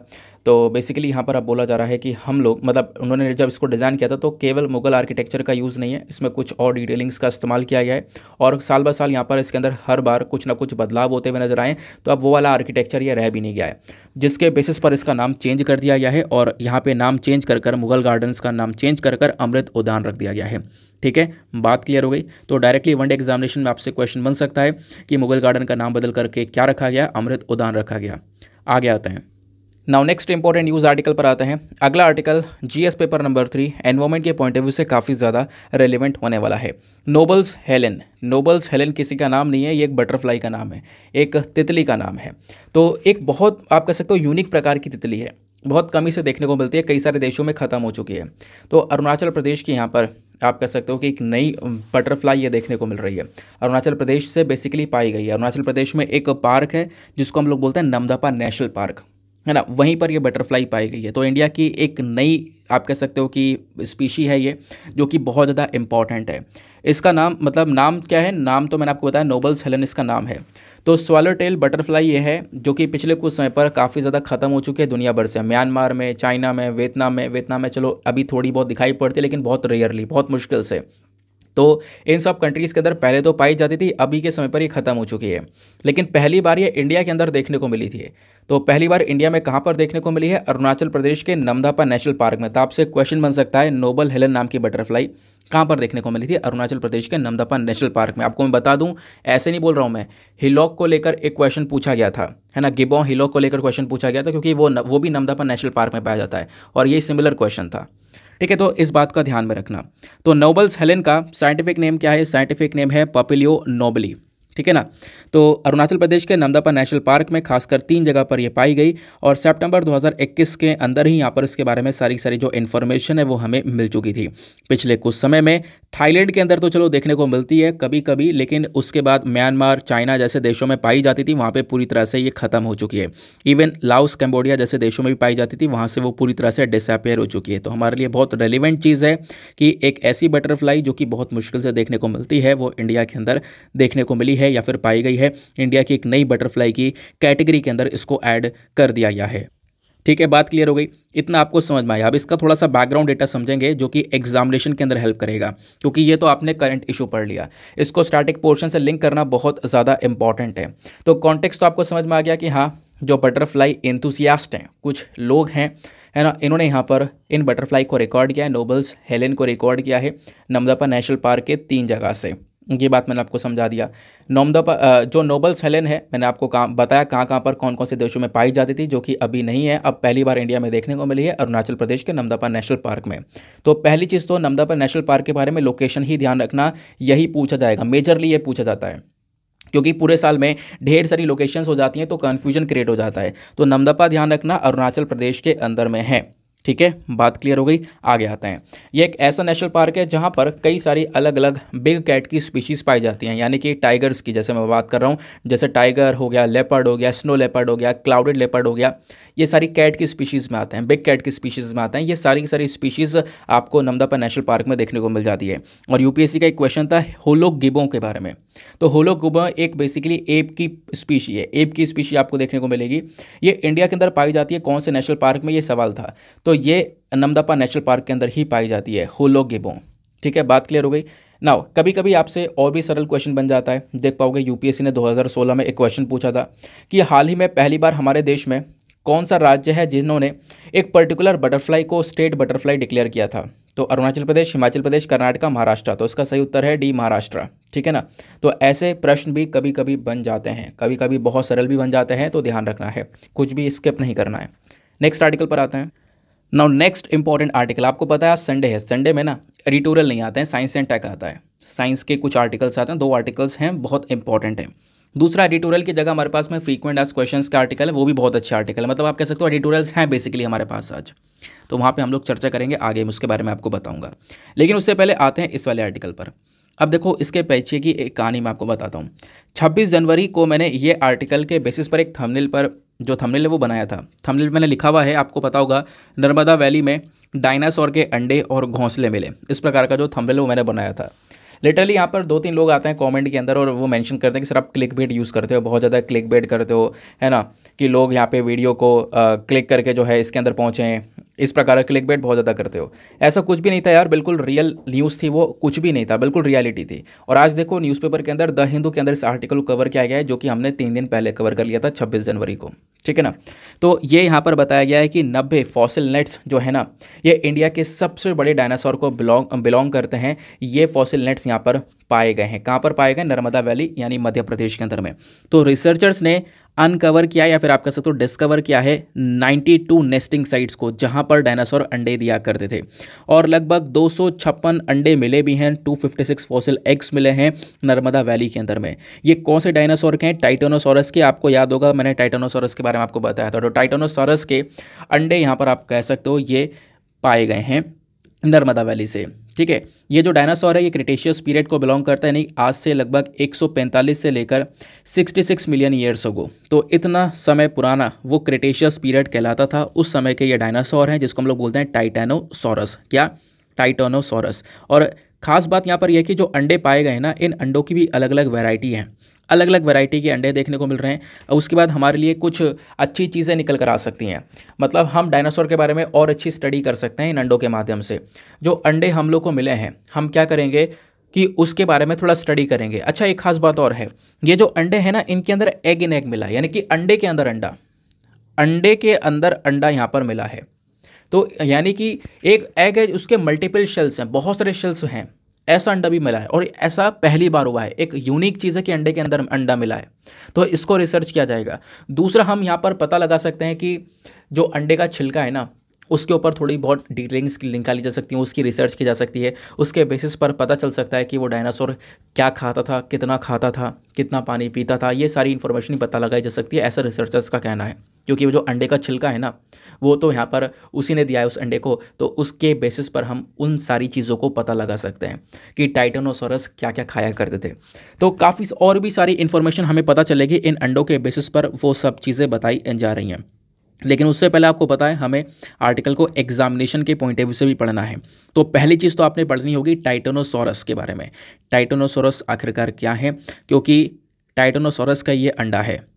तो बेसिकली यहाँ पर अब बोला जा रहा है कि हम लोग मतलब उन्होंने जब इसको डिज़ाइन किया था तो केवल मुगल आर्किटेक्चर का यूज़ नहीं है। इसमें कुछ और डिटेलिंग्स का इस्तेमाल किया गया है। और साल ब साल यहाँ पर इसके अंदर हर बार कुछ ना कुछ बदलाव होते हुए नज़र आए तो अब वो वाला आर्किटेक्चर ये रह भी नहीं गया है। जिसके बेसिस पर इसका नाम चेंज कर दिया गया है और यहाँ पे नाम चेंज कर कर मुगल गार्डन्स का नाम चेंज कर कर अमृत उद्यान रख दिया गया है। ठीक है? बात क्लियर हो गई? तो डायरेक्टली वनडे एग्जामिनेशन में आपसे क्वेश्चन बन सकता है कि मुगल गार्डन का नाम बदल करके क्या रखा गया? अमृत उद्यान रखा गया। आगे आते हैं। Now next important news article पर आते हैं। अगला article GS paper number three environment के पॉइंट ऑफ़ व्यू से काफ़ी ज़्यादा रेलिवेंट होने वाला है। नोबल्स हेलन नोबल्स हेलन किसी का नाम नहीं है, ये एक बटरफ्लाई का नाम है, एक तितली का नाम है। तो एक बहुत आप कह सकते हो यूनिक प्रकार की तितली है। बहुत कमी से देखने को मिलती है, कई सारे देशों में ख़त्म हो चुकी है। तो अरुणाचल प्रदेश की यहाँ पर आप कह सकते हो कि एक नई बटरफ्लाई ये देखने को मिल रही है। अरुणाचल प्रदेश से बेसिकली पाई गई है। अरुणाचल प्रदेश में एक पार्क है, जिसको हम लोग बोलते हैं नमदापा नेशनल पार्क है ना? वहीं पर ये बटरफ्लाई पाई गई है। तो इंडिया की एक नई, आप कह सकते हो कि स्पीशी है ये, जो कि बहुत ज़्यादा इंपॉर्टेंट है। इसका नाम मतलब नाम क्या है? नाम तो मैंने आपको बताया नोबल्स हेलन इसका नाम है। तो स्वालो टेल बटरफ्लाई ये है, जो कि पिछले कुछ समय पर काफ़ी ज़्यादा ख़त्म हो चुके हैं दुनिया भर से। म्यांमार में, चाइना में, वियतनाम में वियतनाम में, चलो अभी थोड़ी बहुत दिखाई पड़ती है, लेकिन बहुत रेयरली बहुत मुश्किल से। तो इन सब कंट्रीज़ के अंदर पहले तो पाई जाती थी अभी के समय पर ये ख़त्म हो चुकी है। लेकिन पहली बार ये इंडिया के अंदर देखने को मिली थी। तो पहली बार इंडिया में कहाँ पर देखने को मिली है? अरुणाचल प्रदेश के नमदापा नेशनल पार्क में। तो आपसे क्वेश्चन बन सकता है नोबल हेलन नाम की बटरफ्लाई कहाँ पर देखने को मिली थी? अरुणाचल प्रदेश के नमदापा नेशनल पार्क में। आपको मैं बता दूँ ऐसे नहीं बोल रहा हूँ मैं हिलॉक को लेकर एक क्वेश्चन पूछा गया था है ना? गिबों हिलॉक को लेकर क्वेश्चन पूछा गया था क्योंकि वो न, वो भी नमदापा नेशनल पार्क में पाया जाता है और ये सिमिलर क्वेश्चन था। ठीक है तो इस बात का ध्यान में रखना। तो नोबल्स हेलेन का साइंटिफिक नेम क्या है? साइंटिफिक नेम है पपिलियो नोबली। ठीक है ना? तो अरुणाचल प्रदेश के नमदापा नेशनल पार्क में खासकर तीन जगह पर यह पाई गई और सितंबर 2021 के अंदर ही यहाँ पर इसके बारे में सारी सारी जो इन्फॉर्मेशन है वो हमें मिल चुकी थी। पिछले कुछ समय में थाईलैंड के अंदर तो चलो देखने को मिलती है कभी कभी लेकिन उसके बाद म्यांमार, चाइना जैसे देशों में पाई जाती थी, वहाँ पर पूरी तरह से ये ख़त्म हो चुकी है। इवन लाउस कैम्बोडिया जैसे देशों में भी पाई जाती थी, वहाँ से वो पूरी तरह से डिसअपेयर हो चुकी है। तो हमारे लिए बहुत रेलिवेंट चीज़ है कि एक ऐसी बटरफ्लाई जो कि बहुत मुश्किल से देखने को मिलती है, वो इंडिया के अंदर देखने को मिली है। या फिर पाई गई है इंडिया की एक नई बटरफ्लाई की कैटेगरी के अंदर इसको ऐड कर दिया गया है। ठीक है, बात क्लियर हो गई? इतना आपको समझ में आया। अब इसका थोड़ा सा बैकग्राउंड डेटा समझेंगे जो कि एग्जामिनेशन के अंदर हेल्प करेगा, क्योंकि ये तो आपने करंट इशू पढ़ लिया। इसको स्टैटिक पोर्शन से लिंक करना बहुत ज़्यादा इंपॉर्टेंट है। तो कॉन्टेक्स्ट तो आपको समझ में आ गया कि हाँ जो बटरफ्लाई एंथुसियास्ट हैं, कुछ लोग हैं, है ना, इन्होंने यहाँ पर इन बटरफ्लाई को रिकॉर्ड किया है नोबल्स हेलेन को रिकॉर्ड किया है नमदापा नेशनल पार्क के तीन जगह से। ये बात मैंने आपको समझा दिया। नोमदा जो नोबल्स हेलेन है, मैंने आपको कहाँ, बताया कहाँ कहाँ पर कौन कौन से देशों में पाई जाती थी, जो कि अभी नहीं है, अब पहली बार इंडिया में देखने को मिली है, अरुणाचल प्रदेश के नमदापा नेशनल पार्क में। तो पहली चीज़ तो नमदापा नेशनल पार्क के बारे में लोकेशन ही ध्यान रखना, यही पूछा जाएगा, मेजरली ये पूछा जाता है। क्योंकि पूरे साल में ढेर सारी लोकेशंस हो जाती हैं तो कन्फ्यूज़न क्रिएट हो जाता है। तो नमदापा ध्यान रखना, अरुणाचल प्रदेश के अंदर में है। ठीक है, बात क्लियर हो गई, आगे आते हैं। ये एक ऐसा नेशनल पार्क है जहाँ पर कई सारी अलग अलग बिग कैट की स्पीशीज़ पाई जाती हैं, यानी कि टाइगर्स की, जैसे मैं बात कर रहा हूँ, जैसे टाइगर हो गया लेपर्ड हो गया स्नो लेपर्ड हो गया क्लाउडेड लेपर्ड हो गया, ये सारी कैट की स्पीशीज़ में आते हैं बिग कैट की स्पीशीज़ में आते हैं, ये सारी की सारी स्पीशीज़ आपको नमदापा नेशनल पार्क में देखने को मिल जाती है। और यूपीएससी का एक क्वेश्चन था होलो गिबों के बारे में। तो होलो गिबो एक बेसिकली एप की स्पीशी है एप की स्पीशी आपको देखने को मिलेगी। ये इंडिया के अंदर पाई जाती है, कौन से नेशनल पार्क में, ये सवाल था। तो ये नमदापा नेशनल पार्क के अंदर ही पाई जाती है, होलो गिबों। ठीक है, बात क्लियर हो गई? नाउ कभी कभी आपसे और भी सरल क्वेश्चन बन जाता है। देख पाओगे यूपीएससी ने 2016 में एक क्वेश्चन पूछा था कि हाल ही में पहली बार हमारे देश में कौन सा राज्य है जिन्होंने एक पर्टिकुलर बटरफ्लाई को स्टेट बटरफ्लाई डिक्लेयर किया था? तो अरुणाचल प्रदेश, हिमाचल प्रदेश, कर्नाटका, महाराष्ट्र। तो इसका सही उत्तर है डी, महाराष्ट्र। ठीक है ना? तो ऐसे प्रश्न भी कभी कभी बन जाते हैं। कभी कभी बहुत सरल भी बन जाते हैं तो ध्यान रखना है। कुछ भी स्किप नहीं करना है। नेक्स्ट आर्टिकल पर आते हैं। नाउ नेक्स्ट इंपॉर्टेंट आर्टिकल आपको पता है संडे है। संडे में ना एडिटोरियल नहीं आते हैं साइंस एंड टेक आता है। साइंस के कुछ आर्टिकल्स आते हैं, दो आर्टिकल्स हैं, बहुत इंपॉर्टेंट है। दूसरा एडिटोरियल की जगह हमारे पास में फ्रीक्वेंट आज क्वेश्चन का आर्टिकल है, वो भी बहुत अच्छे आर्टिकल है। मतलब आप कह सकते हो एडिटोरियल्स हैं बेसिकली हमारे पास आज। तो वहाँ पर हम लोग चर्चा करेंगे, आगे उसके बारे में आपको बताऊँगा। लेकिन उससे पहले आते हैं इस वाले आर्टिकल पर। अब देखो, इसके पीछे की एक कहानी मैं आपको बताता हूँ। छब्बीस जनवरी को मैंने ये आर्टिकल के बेसिस पर एक थंबनेल पर जो थंबनेल है वो बनाया था। थंबनेल मैंने लिखा हुआ है, आपको पता होगा, नर्मदा वैली में डायनासोर के अंडे और घोंसले मिले। इस प्रकार का जो थंबनेल वो मैंने बनाया था। लिटरली यहाँ पर दो तीन लोग आते हैं कमेंट के अंदर और वो मेंशन करते हैं कि सर आप क्लिक बेट यूज़ करते हो बहुत ज़्यादा क्लिक बेट करते हो है ना? कि लोग यहाँ पे वीडियो को आ, क्लिक करके जो है इसके अंदर पहुँचें इस प्रकार का क्लिक बेट बहुत ज़्यादा करते हो। ऐसा कुछ भी नहीं था यार बिल्कुल रियल न्यूज़ थी वो कुछ भी नहीं था बिल्कुल रियलिटी थी। और आज देखो न्यूज़पेपर के अंदर द हिंदू के अंदर इस आर्टिकल को कवर किया गया है जो कि हमने तीन दिन पहले कवर कर लिया था छब्बीस जनवरी को ठीक है ना? तो ये यहाँ पर बताया गया है कि नब्बे फॉसिल नेट्स जो है ना ये इंडिया के सबसे बड़े डायनासोर को बिलोंग बिलोंग करते हैं। ये फॉसिल नेट्स यहाँ पर पाए गए हैं। कहाँ पर पाए गए? नर्मदा वैली, यानी मध्य प्रदेश के अंदर में। तो रिसर्चर्स ने अनकवर किया या फिर आप कह सकते हो डिस्कवर किया है 92 नेस्टिंग साइट्स को, जहाँ पर डायनासोर अंडे दिया करते थे। और लगभग दो अंडे मिले भी हैं 256 फॉसिल एग्स मिले हैं नर्मदा वैली के अंदर में। ये कौन से डायनासोर के हैं? टाइटोनोसोरस के, आपको याद होगा, मैंने टाइटोनोसोरस के बारे में आपको बताया था। तो टाइटोनोसोरस के अंडे यहाँ पर आप कह सकते हो, ये पाए गए हैं। नर्मदा वैली से। ठीक है? ये जो डायनासोर है, ये क्रिटेशियस पीरियड को बिलोंग करता है, नहीं, आज से लगभग 145 से लेकर 66 मिलियन ईयर्स अगो तो इतना समय पुराना वो क्रिटेशियस पीरियड कहलाता था, उस समय के ये डायनासोर हैं, जिसको हम लोग बोलते हैं टाइटेनोसोरस क्या? टाइटोनोसोरस और ख़ास बात यहाँ पर यह कि जो अंडे पाए गए ना, इन अंडों की भी अलग अलग वेराइटी हैं। अलग अलग वैरायटी के अंडे देखने को मिल रहे हैं। और उसके बाद हमारे लिए कुछ अच्छी चीज़ें निकल कर आ सकती हैं। मतलब हम डायनासोर के बारे में और अच्छी स्टडी कर सकते हैं इन अंडों के माध्यम से। जो अंडे हम लोग को मिले हैं, हम क्या करेंगे कि उसके बारे में थोड़ा स्टडी करेंगे। अच्छा एक खास बात और है। ये जो अंडे हैं ना, इनके अंदर एग इन एग मिला यानी कि अंडे के अंदर अंडा। अंडे के अंदर अंडा यहाँ पर मिला है। तो यानी कि एक एग है, उसके मल्टीपल शेल्स हैं, बहुत सारे शेल्स हैं। ऐसा अंडा भी मिला है और ऐसा पहली बार हुआ है। एक यूनिक चीज़ है कि अंडे के अंदर अंडा मिला है। तो इसको रिसर्च किया जाएगा। दूसरा, हम यहाँ पर पता लगा सकते हैं कि जो अंडे का छिलका है ना, उसके ऊपर थोड़ी बहुत डिटेलिंग्स निकाली जा सकती है, उसकी रिसर्च की जा सकती है। उसके बेसिस पर पता चल सकता है कि वो डायनासोर क्या खाता था, कितना खाता था, कितना पानी पीता था। ये सारी इन्फॉर्मेशन पता लगाई जा सकती है, ऐसा रिसर्चर्स का कहना है। क्योंकि वो जो अंडे का छिलका है ना, वो तो यहाँ पर उसी ने दिया है उस अंडे को तो उसके बेसिस पर हम उन सारी चीज़ों को पता लगा सकते हैं कि टाइटोनोसोरस क्या क्या खाया करते थे। तो काफ़ी और भी सारी इन्फॉर्मेशन हमें पता चलेगी, इन अंडों के बेसिस पर वो सब चीज़ें बताई जा रही हैं। लेकिन उससे पहले आपको पता है, हमें आर्टिकल को एग्जामिनेशन के पॉइंट ऑफ़ व्यू से भी पढ़ना है। तो पहली चीज़ तो आपने पढ़नी होगी टाइटोनोसोरस के बारे में। टाइटोनोसोरस आखिरकार क्या है? क्योंकि टाइटोनोसोरस का ये अंडा है।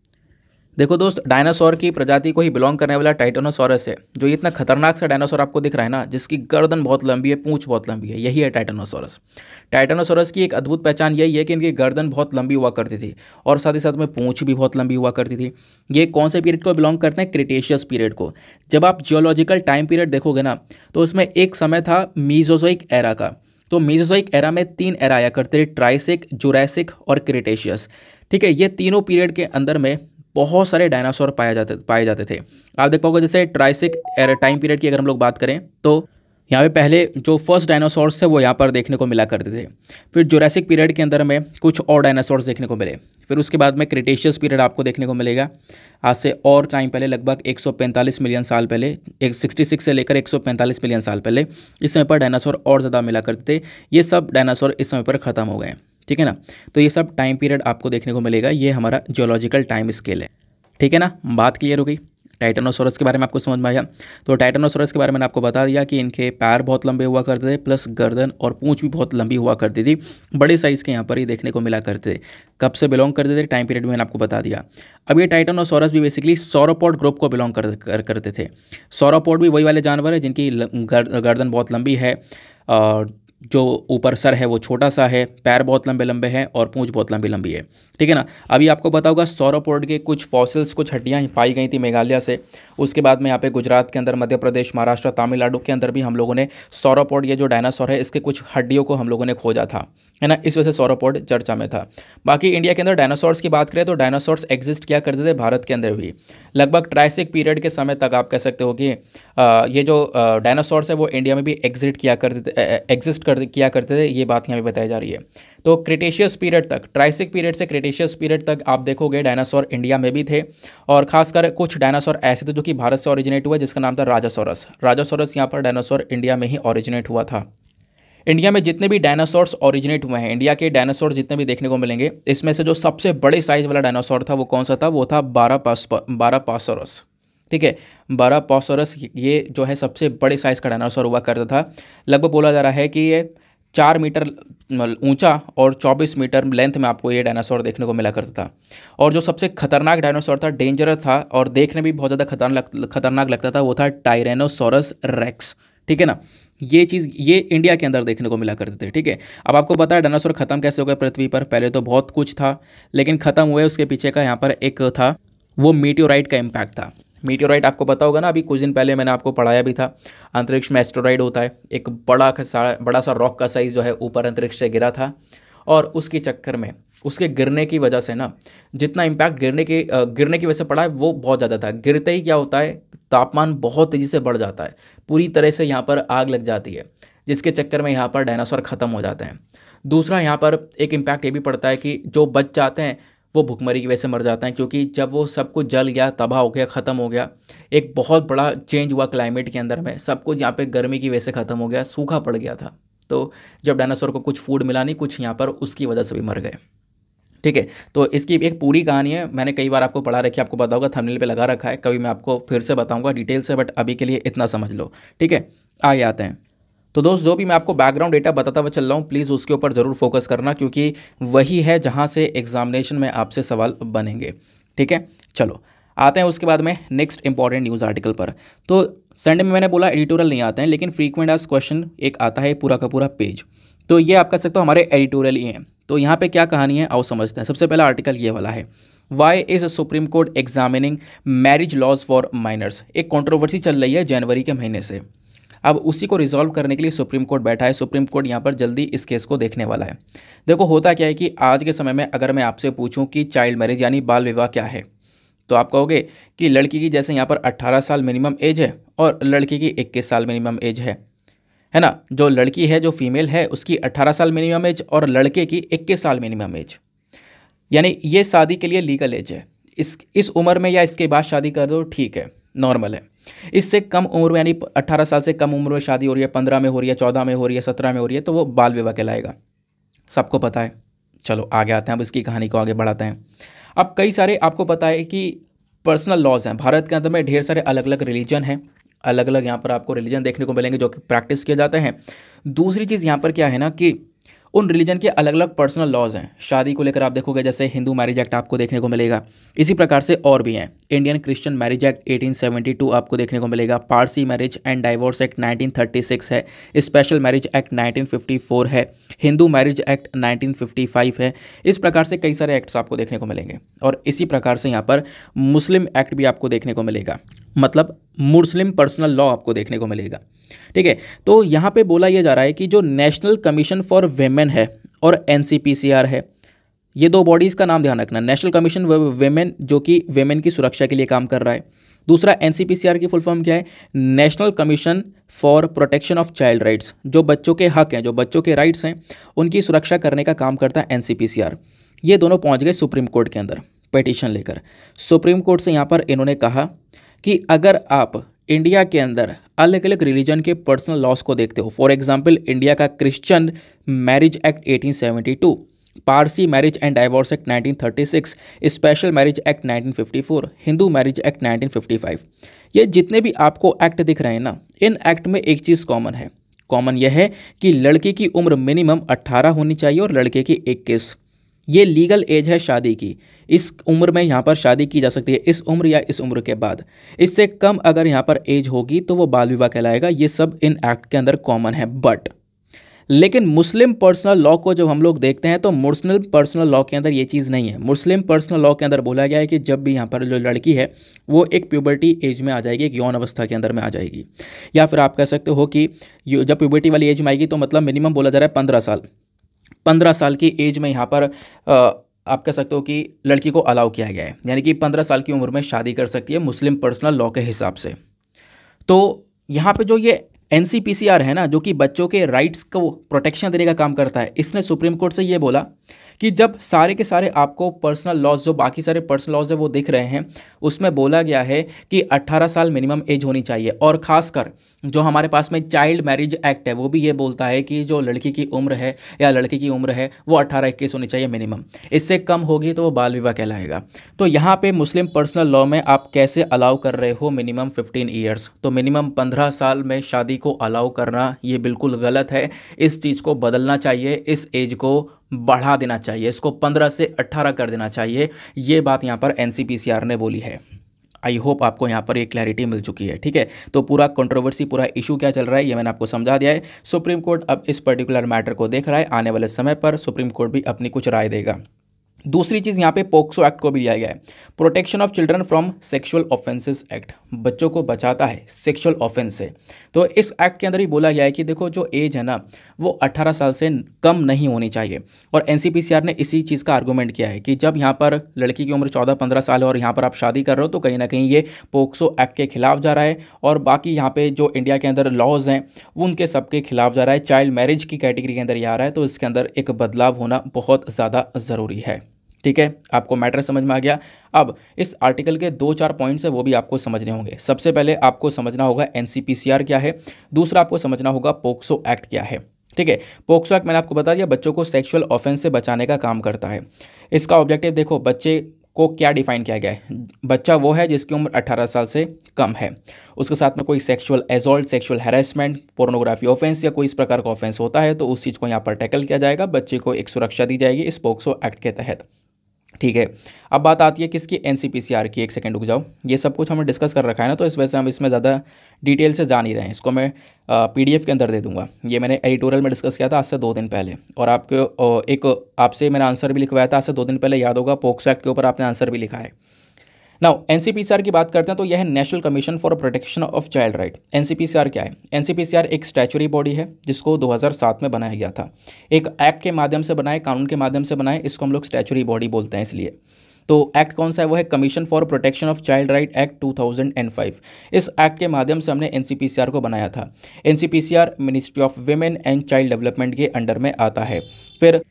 देखो दोस्त, डायनासोर की प्रजाति को ही बिलोंग करने वाला टाइटोनोसोरस है, जो इतना खतरनाक सा डायनासोर आपको दिख रहा है ना, जिसकी गर्दन बहुत लंबी है, पूंछ बहुत लंबी है, यही है टाइटोनोसोरस टाइटोनोसोरस की एक अद्भुत पहचान यही है कि इनकी गर्दन बहुत लंबी हुआ करती थी, और साथ ही साथ में पूंछ भी बहुत लंबी हुआ करती थी। ये कौन से पीरियड को बिलोंग करते हैं? क्रिटेशियस पीरियड को। जब आप जियोलॉजिकल टाइम पीरियड देखोगे ना तो उसमें एक समय था मीजोजोइक एरा का। तो मीजोजोइक एरा में तीन एरा आया करते थे ट्राइसिक जुरैसिक और क्रिटेशियस ठीक है, ये तीनों पीरियड के अंदर में बहुत सारे डायनासोर पाए जाते पाए जाते थे। आप देख पाओगे जैसे ट्राइसिक टाइम पीरियड की अगर हम लोग बात करें तो यहाँ पे पहले जो फ़र्स्ट डायनासोर्स थे, वो यहाँ पर देखने को मिला करते थे। फिर जोरेसिक पीरियड के अंदर में कुछ और डायनासोर्स देखने को मिले। फिर उसके बाद में क्रिटेशियस पीरियड आपको देखने को मिलेगा। आज से और टाइम पहले, लगभग 145 मिलियन साल पहले, एक 66 से लेकर 145 मिलियन साल पहले, इस समय पर डायनासोर और ज़्यादा मिला करते थे। ये सब डायनासोर इस समय पर ख़त्म हो गए ठीक है ना? तो ये सब टाइम पीरियड आपको देखने को मिलेगा। ये हमारा जियोलॉजिकल टाइम स्केल है। ठीक है ना? बात क्लियर हो गई? टाइटनोसोरस के बारे में आपको समझ में आया। तो टाइटनोसोरस के बारे में आपको बता दिया कि इनके पैर बहुत लंबे हुआ करते थे प्लस गर्दन और पूंछ भी बहुत लंबी हुआ करती थी। बड़े साइज़ के यहाँ पर ही देखने को मिला करते थे। कब से बिलोंग करते थे? टाइम पीरियड में मैंने आपको बता दिया। अब ये टाइटनोसोरस भी बेसिकली सौरोपोड ग्रुप को बिलोंग कर, कर, करते थे। सौरोपोड भी वही वाले जानवर है जिनकी गर्दन बहुत लंबी है जो ऊपर सर है वो छोटा सा है, पैर बहुत लंबे लंबे हैं और पूँछ बहुत लंबी लंबी है। ठीक है ना? अभी आपको पता होगा सौरोपोर्ड के कुछ फॉसिल्स कुछ हड्डियाँ पाई गई थी मेघालय से। उसके बाद में यहाँ पे गुजरात के अंदर, मध्य प्रदेश, महाराष्ट्र, तमिलनाडु के अंदर भी हम लोगों ने सौरोपोड ये जो डायनासोर है, इसके कुछ हड्डियों को हम लोगों ने खोजा था। है ना? इस वजह से सौरोपोड चर्चा में था। बाकी इंडिया के अंदर डायनासोर्स की बात करें तो डायनासोर्स एग्जिस्ट किया करते थे भारत के अंदर भी। लगभग ट्राइसिक पीरियड के समय तक आप कह सकते हो कि ये जो डायनासोर्स है, वो इंडिया में भी एग्जिट किया करते थे एग्जिस्ट कर, किया करते थे, ये बात यहाँ पर बताई जा रही है। तो क्रिटेशियस पीरियड तक ट्राइसिक पीरियड से क्रिटेशियस पीरियड तक आप देखोगे डायनासोर इंडिया में भी थे और खासकर कुछ डायनासोर ऐसे थे जो कि भारत से ओरिजिनेट हुए, जिसका नाम था राजासोरस राजासोरस यहाँ पर डायनासोर इंडिया में ही ओरिजिनेट हुआ था। इंडिया में जितने भी डायनासोर्स ओरिजिनेट हुए हैं इंडिया के डायनासोर जितने भी देखने को मिलेंगे, इसमें से जो सबसे बड़े साइज़ वाला डायनासोर था वो कौन सा था? वो था बारह पास बारह पासोरस ठीक है? बारह पासोरस ये जो है सबसे बड़े साइज़ का डायनासोर हुआ करता था। लगभग बोला जा रहा है कि ये चार मीटर ऊँचा और 24 मीटर लेंथ में आपको ये डायनासोर देखने को मिला करता था। और जो सबसे खतरनाक डायनासोर था डेंजरस था, और देखने भी बहुत ज़्यादा खतरनाक खतरनाक लगता था, वो था टायरेनोसोरस रेक्स ठीक है ना? ये चीज़, ये इंडिया के अंदर देखने को मिला करते थे, ठीक है? अब आपको पता है डायनासोर खत्म कैसे हो गया पृथ्वी पर? पहले तो बहुत कुछ था, लेकिन ख़त्म हुए उसके पीछे का यहाँ पर एक था, वो मीटियोराइट का इम्पैक्ट था। मीटियोराइट आपको पता होगा ना, अभी कुछ दिन पहले मैंने आपको पढ़ाया भी था, अंतरिक्ष में एस्ट्रोराइड होता है, एक बड़ा सा बड़ा सा रॉक का साइज़ जो है ऊपर अंतरिक्ष से गिरा था, और उसके चक्कर में, उसके गिरने की वजह से ना, जितना इम्पैक्ट गिरने के गिरने की वजह से पड़ा है, वो बहुत ज़्यादा था। गिरते ही क्या होता है, तापमान बहुत तेज़ी से बढ़ जाता है, पूरी तरह से यहाँ पर आग लग जाती है, जिसके चक्कर में यहाँ पर डायनासोर ख़त्म हो जाते हैं। दूसरा यहाँ पर एक इम्पैक्ट ये भी पड़ता है कि जो बच जाते हैं वो भुखमरी की वजह से मर जाते हैं, क्योंकि जब वो सब कुछ जल गया, तबाह हो गया, ख़त्म हो गया, एक बहुत बड़ा चेंज हुआ क्लाइमेट के अंदर में, सब कुछ यहाँ पे गर्मी की वजह से ख़त्म हो गया, सूखा पड़ गया था। तो जब डायनासोर को कुछ फ़ूड मिला नहीं, कुछ यहाँ पर उसकी वजह से भी मर गए। ठीक है तो इसकी एक पूरी कहानी है, मैंने कई बार आपको पढ़ा रखी आपको पता होगा थंबनेल पे लगा रखा है, कभी मैं आपको फिर से बताऊँगा डिटेल से बट अभी के लिए इतना समझ लो। ठीक है, आगे आते हैं। तो दोस्त, जो भी मैं आपको बैकग्राउंड डेटा बताता हुआ चल रहा हूँ प्लीज़ उसके ऊपर ज़रूर फोकस करना, क्योंकि वही है जहाँ से एग्जामिनेशन में आपसे सवाल बनेंगे। ठीक है? चलो, आते हैं उसके बाद में नेक्स्ट इंपॉर्टेंट न्यूज़ आर्टिकल पर। तो संडे में मैंने बोला एडिटोरियल नहीं आते हैं, लेकिन फ्रीक्वेंट आज क्वेश्चन एक आता है पूरा का पूरा पेज तो ये आप कह सकते हो हमारे एडिटोरियल ही हैं। तो यहाँ पे क्या कहानी है, आओ समझते हैं। सबसे पहला आर्टिकल ये वाला है। Why is Supreme Court examining marriage laws for minors एक कंट्रोवर्सी चल रही है जनवरी के महीने से। अब उसी को रिजॉल्व करने के लिए सुप्रीम कोर्ट बैठा है। सुप्रीम कोर्ट यहाँ पर जल्दी इस केस को देखने वाला है। देखो, होता क्या है कि आज के समय में अगर मैं आपसे पूछूँ कि चाइल्ड मैरिज यानी बाल विवाह क्या है तो आप कहोगे कि लड़की की जैसे यहाँ पर 18 साल मिनिमम एज है और लड़के की 21 साल मिनिमम एज है। है ना? जो लड़की है, जो फीमेल है, उसकी 18 साल मिनिमम एज और लड़के की 21 साल मिनिमम एज यानी ये शादी के लिए लीगल एज है। इस इस उम्र में या इसके बाद शादी कर दो, ठीक है नॉर्मल है। इससे कम उम्र में, यानी अट्ठारह साल से कम उम्र में शादी हो रही है, पंद्रह में हो रही है, चौदह में हो रही है, सत्रह में हो रही है तो वो बाल विवाह कहलाएगा। सबको पता है। चलो, आगे आते हैं, अब इसकी कहानी को आगे बढ़ाते हैं। अब कई सारे, आपको पता है कि पर्सनल लॉज हैं। भारत के अंदर में ढेर सारे अलग अलग रिलीजन हैं। अलग अलग यहाँ पर आपको रिलीजन देखने को मिलेंगे जो कि प्रैक्टिस किए जाते हैं। दूसरी चीज़ यहाँ पर क्या है ना कि उन रिलीजन के अलग अलग पर्सनल लॉज हैं। शादी को लेकर आप देखोगे, जैसे हिंदू मैरिज एक्ट आपको देखने को मिलेगा। इसी प्रकार से और भी हैं। इंडियन क्रिश्चियन मैरिज एक्ट 1872 आपको देखने को मिलेगा। Parsi Marriage and Divorce Act 1936 है। स्पेशल मैरिज एक्ट 1954 है। हिंदू मैरिज एक्ट 1955 है। इस प्रकार से कई सारे एक्ट्स आपको देखने को मिलेंगे। और इसी प्रकार से यहाँ पर मुस्लिम एक्ट भी आपको देखने को मिलेगा। मतलब मुस्लिम पर्सनल लॉ आपको देखने को मिलेगा। ठीक है? तो यहाँ पे बोला यह जा रहा है कि जो नेशनल कमीशन फॉर वेमेन है और एनसीपीसीआर है, ये दो बॉडीज़ का नाम ध्यान रखना। नेशनल कमीशन वेमेन, जो कि वेमेन की सुरक्षा के लिए काम कर रहा है। दूसरा एनसीपीसीआर की फुल फॉर्म क्या है? National Commission for Protection of Child Rights. जो बच्चों के हक हैं, जो बच्चों के राइट्स हैं, उनकी सुरक्षा करने का काम करता है एनसीपीसीआर ये दोनों पहुँच गए सुप्रीम कोर्ट के अंदर, पटिशन लेकर। सुप्रीम कोर्ट से यहाँ पर इन्होंने कहा कि अगर आप इंडिया के अंदर अलग अलग रिलीजन के पर्सनल लॉस को देखते हो फॉर एग्ज़ाम्पल इंडिया का Christian Marriage Act 1872 Parsi Marriage and Divorce Act 1936 Special Marriage Act 1954 Hindu Marriage Act 1955 ये जितने भी आपको एक्ट दिख रहे हैं ना, इन एक्ट में एक चीज़ कॉमन है। कॉमन यह है कि लड़के की उम्र मिनिमम 18 होनी चाहिए और लड़के की 21 ये लीगल एज है शादी की। इस उम्र में यहाँ पर शादी की जा सकती है, इस उम्र या इस उम्र के बाद। इससे कम अगर यहाँ पर एज होगी तो वो बाल विवाह कहलाएगा, ये सब इन एक्ट के अंदर कॉमन है, बट लेकिन मुस्लिम पर्सनल लॉ को जब हम लोग देखते हैं तो मुस्लिम पर्सनल लॉ के अंदर ये चीज़ नहीं है। मुस्लिम पर्सनल लॉ के अंदर बोला गया है कि जब भी यहाँ पर जो लड़की है, वो एक प्यूबर्टी एज में आ जाएगी, एक यौन अवस्था के अंदर में आ जाएगी। या फिर आप कह सकते हो कि जब प्यूबर्टी वाली एज में आएगी तो मतलब मिनिमम बोला जा रहा है पंद्रह साल। पंद्रह साल की एज में यहाँ पर आप कह सकते हो कि लड़की को अलाउ किया गया है। यानी कि पंद्रह साल की उम्र में शादी कर सकती है मुस्लिम पर्सनल लॉ के हिसाब से। तो यहाँ पे जो ये एनसीपीसीआर है ना, जो कि बच्चों के राइट्स को प्रोटेक्शन देने का काम करता है, इसने सुप्रीम कोर्ट से ये बोला कि जब सारे के सारे आपको पर्सनल लॉज जो बाकी सारे पर्सनल लॉज है, वो दिख रहे हैं, उसमें बोला गया है कि 18 साल मिनिमम एज होनी चाहिए। और ख़ासकर जो हमारे पास में चाइल्ड मैरिज एक्ट है, वो भी ये बोलता है कि जो लड़की की उम्र है या लड़के की उम्र है, वो अट्ठारह इक्कीस होनी चाहिए मिनिमम इससे कम होगी तो वो बाल विवाह कहलाएगा। तो यहाँ पे मुस्लिम पर्सनल लॉ में आप कैसे अलाउ कर रहे हो मिनिमम फिफ्टीन ईयर्स तो मिनिमम पंद्रह साल में शादी को अलाउ करना, ये बिल्कुल गलत है। इस चीज़ को बदलना चाहिए, इस एज को बढ़ा देना चाहिए, इसको पंद्रह से अट्ठारह कर देना चाहिए। ये बात यहाँ पर एनसीपीसीआर ने बोली है। आई होप आपको यहाँ पर एक क्लैरिटी मिल चुकी है, ठीक है? तो पूरा कंट्रोवर्सी पूरा इशू क्या चल रहा है, ये मैंने आपको समझा दिया है। सुप्रीम कोर्ट अब इस पर्टिकुलर मैटर को देख रहा है, आने वाले समय पर सुप्रीम कोर्ट भी अपनी कुछ राय देगा। दूसरी चीज़ यहाँ पे पोक्सो एक्ट को भी लिया गया है। Protection of Children from Sexual Offences Act बच्चों को बचाता है सेक्सुअल ऑफेंस से। तो इस एक्ट के अंदर ही बोला गया है कि देखो जो एज है ना, वो 18 साल से कम नहीं होनी चाहिए। और एनसीपीसीआर ने इसी चीज़ का आर्गूमेंट किया है कि जब यहाँ पर लड़की की उम्र चौदह पंद्रह साल है और यहाँ पर आप शादी कर रहे हो तो कहीं ना कहीं ये पोक्सो एक्ट के खिलाफ जा रहा है। और बाकी यहाँ पर जो इंडिया के अंदर लॉज हैं, वो उनके सबके खिलाफ जा रहा है। चाइल्ड मैरिज की कैटेगरी के अंदर ये आ रहा है तो इसके अंदर एक बदलाव होना बहुत ज़्यादा ज़रूरी है। ठीक है? आपको मैटर समझ में आ गया? अब, इस आर्टिकल के दो चार पॉइंट्स हैं, वो भी आपको समझने होंगे। सबसे पहले आपको समझना होगा एनसीपीसीआर क्या है। दूसरा आपको समझना होगा पोक्सो एक्ट क्या है। ठीक है? पोक्सो एक्ट मैंने आपको बता दिया, बच्चों को सेक्सुअल ऑफेंस से बचाने का काम करता है। इसका ऑब्जेक्टिव देखो, बच्चे को क्या डिफाइन किया गया है? बच्चा वो है जिसकी उम्र 18 साल से कम है। उसके साथ में कोई sexual assault sexual harassment, pornography offence या कोई इस प्रकार का ऑफेंस होता है तो उस चीज़ को यहाँ पर टैकल किया जाएगा। बच्चे को एक सुरक्षा दी जाएगी इस पोक्सो एक्ट के तहत। ठीक है। अब बात आती है किसकी? एनसीपीसीआर की। एक सेकेंड रुक जाओ। ये सब कुछ हमें डिस्कस कर रखा है ना तो इस वजह से हम इसमें ज़्यादा डिटेल से जा नहीं रहे हैं। इसको मैं पीडीएफ के अंदर दे दूँगा। ये मैंने एडिटोरियल में डिस्कस किया था आज से दो दिन पहले। और आपके एक, आपसे मैंने आंसर भी लिखवाया था। आज से दो दिन पहले याद होगा पोक्सो एक्ट के ऊपर आपने आंसर भी लिखा है। नाउ एनसीपीसीआर की बात करते हैं तो यह है National Commission for Protection of Child Right NCPCR क्या है? एनसीपीसीआर एक स्टैचुरी बॉडी है, जिसको 2007 में बनाया गया था। एक एक्ट के माध्यम से बनाए, कानून के माध्यम से बनाए, इसको हम लोग स्टैचुरी बॉडी बोलते हैं इसलिए। तो एक्ट कौन सा है? वो है Commission for Protection of Child Right Act 2005 इस एक्ट के माध्यम से हमने एनसीपीसीआर को बनाया था। NCPCR Ministry of Women and Child Development के अंडर में आता है। फिर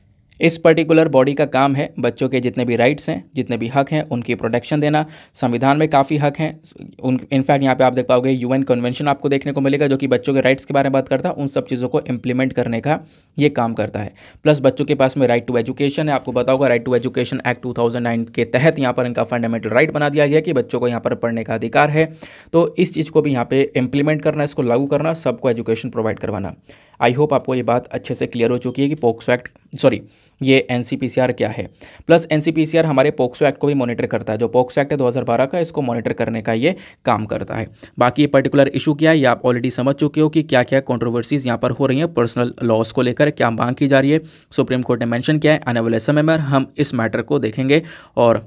इस पर्टिकुलर बॉडी का काम है बच्चों के जितने भी राइट्स हैं, जितने भी हक हैं, उनकी प्रोटेक्शन देना। संविधान में काफ़ी हक हैं। उन इनफैक्ट यहाँ पे आप देख पाओगे यूएन कन्वेंशन आपको देखने को मिलेगा, जो कि बच्चों के राइट्स के बारे में बात करता है, उन सब चीज़ों को इम्प्लीमेंट करने का ये काम करता है। प्लस बच्चों के पास में राइट टू एजुकेशन है। आपको पता Right to Education Act two के तहत यहाँ पर इनका फंडामेंटल राइट बना दिया गया कि बच्चों को यहाँ पर पढ़ने का अधिकार है। तो इस चीज़ को भी यहाँ पर इम्प्लीमेंट करना, इसको लागू करना, सबको एजुकेशन प्रोवाइड करवाना। आई होप आपको ये बात अच्छे से क्लियर हो चुकी है कि पोक्सो एक्ट सॉरी ये एनसीपीसीआर क्या है। प्लस एनसीपीसीआर हमारे पोक्सो एक्ट को भी मॉनिटर करता है। जो पोक्सो एक्ट है 2012 का, इसको मॉनिटर करने का ये काम करता है। बाकी ये पर्टिकुलर इशू क्या है, ये आप ऑलरेडी समझ चुके हो कि क्या क्या कॉन्ट्रोवर्सीज यहाँ पर हो रही हैं पर्सनल लॉस को लेकर, क्या मांग की जा रही है। सुप्रीम कोर्ट ने मैंशन किया है, आने वाले समय में हम इस मैटर को देखेंगे और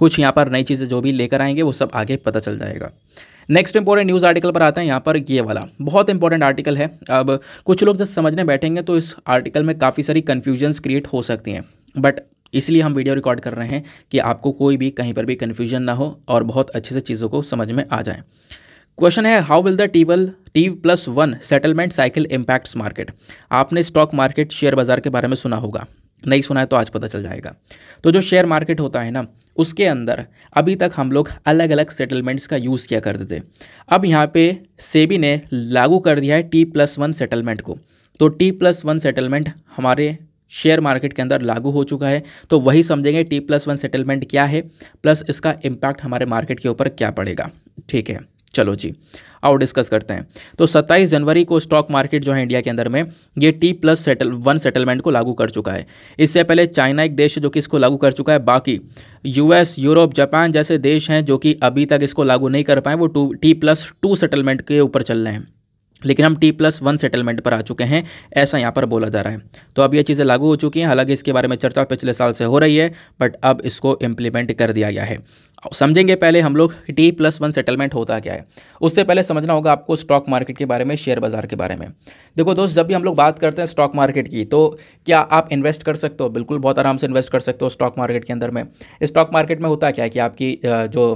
कुछ यहाँ पर नई चीज़ें जो भी लेकर आएँगे, वो सब आगे पता चल जाएगा। नेक्स्ट इंपॉर्टेंट न्यूज़ आर्टिकल पर आते हैं, यहाँ पर ये वाला। बहुत इंपॉर्टेंट आर्टिकल है। अब कुछ लोग जब समझने बैठेंगे तो इस आर्टिकल में काफ़ी सारी कन्फ्यूजन्स क्रिएट हो सकती हैं। बट इसलिए हम वीडियो रिकॉर्ड कर रहे हैं कि आपको कोई भी कहीं पर भी कन्फ्यूज़न ना हो और बहुत अच्छे से चीज़ों को समझ में आ जाए। क्वेश्चन है how will the टीवल T plus one settlement cycle impacts market आपने स्टॉक मार्केट शेयर बाज़ार के बारे में सुना होगा। नहीं सुना है तो आज पता चल जाएगा। तो जो शेयर मार्केट होता है ना, उसके अंदर अभी तक हम लोग अलग अलग सेटलमेंट्स का यूज़ किया करते थे। अब यहाँ पे सेबी ने लागू कर दिया है टी प्लस वन सेटलमेंट को। तो टी प्लस वन सेटलमेंट हमारे शेयर मार्केट के अंदर लागू हो चुका है। तो वही समझेंगे टी प्लस वन सेटलमेंट क्या है प्लस इसका इम्पैक्ट हमारे मार्केट के ऊपर क्या पड़ेगा। ठीक है, चलो जी। आओ डिस्कस करते हैं। तो 27 जनवरी को स्टॉक मार्केट जो है इंडिया के अंदर में, ये T plus settle one settlement को लागू कर चुका है। इससे पहले चाइना एक देश है जो कि इसको लागू कर चुका है, बाकी यूएस यूरोप जापान जैसे देश हैं जो कि अभी तक इसको लागू नहीं कर पाए, वो two T plus two settlement के ऊपर चल रहे हैं। लेकिन हम टी प्लस वन सेटलमेंट पर आ चुके हैं, ऐसा यहाँ पर बोला जा रहा है। तो अब ये चीज़ें लागू हो चुकी हैं, हालाँकि इसके बारे में चर्चा पिछले साल से हो रही है बट अब इसको इम्प्लीमेंट कर दिया गया है। समझेंगे पहले हम लोग टी प्लस वन सेटलमेंट होता क्या है। उससे पहले समझना होगा आपको स्टॉक मार्केट के बारे में शेयर बाज़ार के बारे में। देखो दोस्त, जब भी हम लोग बात करते हैं स्टॉक मार्केट की तो क्या आप इन्वेस्ट कर सकते हो? बिल्कुल बहुत आराम से इन्वेस्ट कर सकते हो स्टॉक मार्केट के अंदर में। स्टॉक मार्केट में होता क्या है कि आपकी जो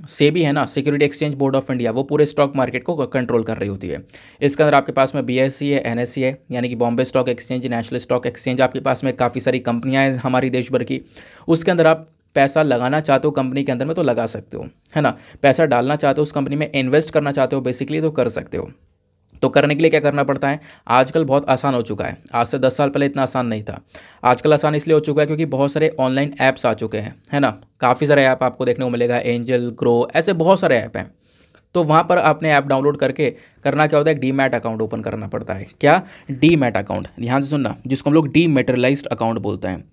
सेबी है ना Securities Exchange Board of India वो पूरे स्टॉक मार्केट को कंट्रोल कर रही होती है। इसके अंदर आपके पास में बीएससी है एन है, यानी कि Bombay Stock Exchange National Stock Exchange आपके पास में काफ़ी सारी कंपनियाँ हैं हमारी देश भर की। उसके अंदर आप पैसा लगाना चाहते हो कंपनी के अंदर में तो लगा सकते हो, है ना? पैसा डालना चाहते हो उस कंपनी में इन्वेस्ट करना चाहते हो बेसिकली तो कर सकते हो। तो करने के लिए क्या करना पड़ता है? आजकल बहुत आसान हो चुका है। आज से दस साल पहले इतना आसान नहीं था। आजकल आसान इसलिए हो चुका है क्योंकि बहुत सारे ऑनलाइन ऐप्स आ चुके हैं, है ना? काफ़ी सारे ऐप आपको देखने को मिलेगा एंजल ग्रो ऐसे बहुत सारे ऐप हैं। तो वहाँ पर आपने ऐप डाउनलोड करके करना क्या होता है? डी मैट अकाउंट ओपन करना पड़ता है। क्या? Demat account. ध्यान से सुनना, जिसको हम लोग डी मेटरलाइज्ड अकाउंट बोलते हैं।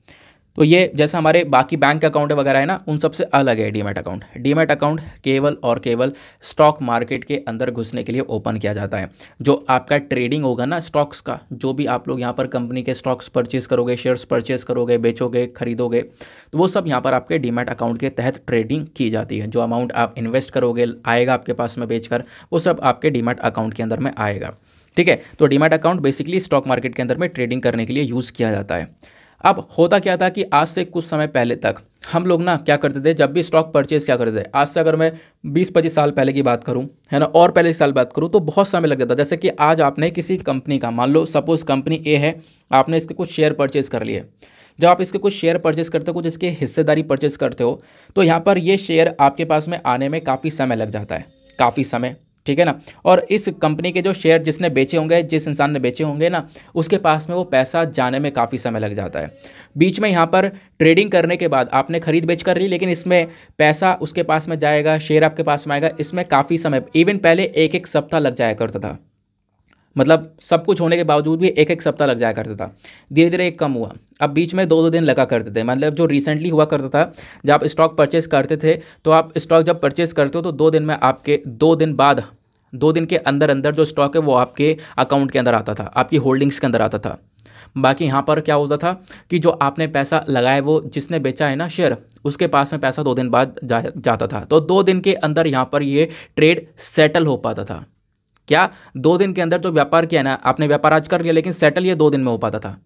तो ये जैसे हमारे बाकी बैंक अकाउंट वगैरह है ना, उन सबसे अलग है डीमेट अकाउंट डीमेट अकाउंट केवल और केवल स्टॉक मार्केट के अंदर घुसने के लिए ओपन किया जाता है। जो आपका ट्रेडिंग होगा ना स्टॉक्स का, जो भी आप लोग यहाँ पर कंपनी के स्टॉक्स परचेज करोगे शेयर्स परचेज करोगे, बेचोगे, खरीदोगे तो वो सब यहाँ पर आपके डीमेट अकाउंट के तहत ट्रेडिंग की जाती है। जो अमाउंट आप इन्वेस्ट करोगे, आएगा आपके पास में बेचकर, वो सब आपके डीमेट अकाउंट के अंदर में आएगा। ठीक है? तो demat account basically stock market के अंदर में ट्रेडिंग करने के लिए यूज़ किया जाता है। अब होता क्या था कि आज से कुछ समय पहले तक हम लोग ना क्या करते थे, जब भी स्टॉक परचेज क्या करते थे, आज से अगर मैं 20-25 साल पहले की बात करूँ, है ना, और पहले साल बात करूँ तो बहुत समय लग जाता जैसे कि आज आपने किसी कंपनी का, मान लो सपोज़ कंपनी ए है, आपने इसके कुछ शेयर परचेज कर लिए। जब आप इसके कुछ शेयर परचेज करते हो, कुछ इसके हिस्सेदारी परचेज करते हो तो यहाँ पर ये शेयर आपके पास में आने में काफ़ी समय लग जाता है, काफ़ी समय। ठीक है ना? और इस कंपनी के जो शेयर जिसने बेचे होंगे, जिस इंसान ने बेचे होंगे ना, उसके पास में वो पैसा जाने में काफ़ी समय लग जाता है। बीच में यहाँ पर ट्रेडिंग करने के बाद आपने खरीद बेच कर ली, लेकिन इसमें पैसा उसके पास में जाएगा शेयर आपके पास में आएगा, इसमें काफ़ी समय इवन पहले एक एक सप्ताह लग जाया करता था। मतलब सब कुछ होने के बावजूद भी एक एक सप्ताह लग जाया करता था। धीरे धीरे एक कम हुआ। अब बीच में दो दो दिन लगा करते थे। मतलब जो रिसेंटली हुआ करता था, जब आप स्टॉक परचेस करते थे तो आप स्टॉक जब परचेस करते हो तो दो दिन में आपके, दो दिन बाद, दो दिन के अंदर अंदर जो स्टॉक है, वो आपके अकाउंट के अंदर आता था। आपकी होल्डिंग्स के अंदर आता था। बाकी यहाँ पर क्या होता था कि जो आपने पैसा लगाया, वो जिसने बेचा है ना शेयर उसके पास में पैसा दो दिन बाद जा, जाता था। तो दो दिन के अंदर यहाँ पर ये ट्रेड सेटल हो पाता था। क्या दो दिन के अंदर जो व्यापार किया ना, आपने व्यापार आज कर लिया, लेकिन सेटल ये दो दिन में हो पाता था।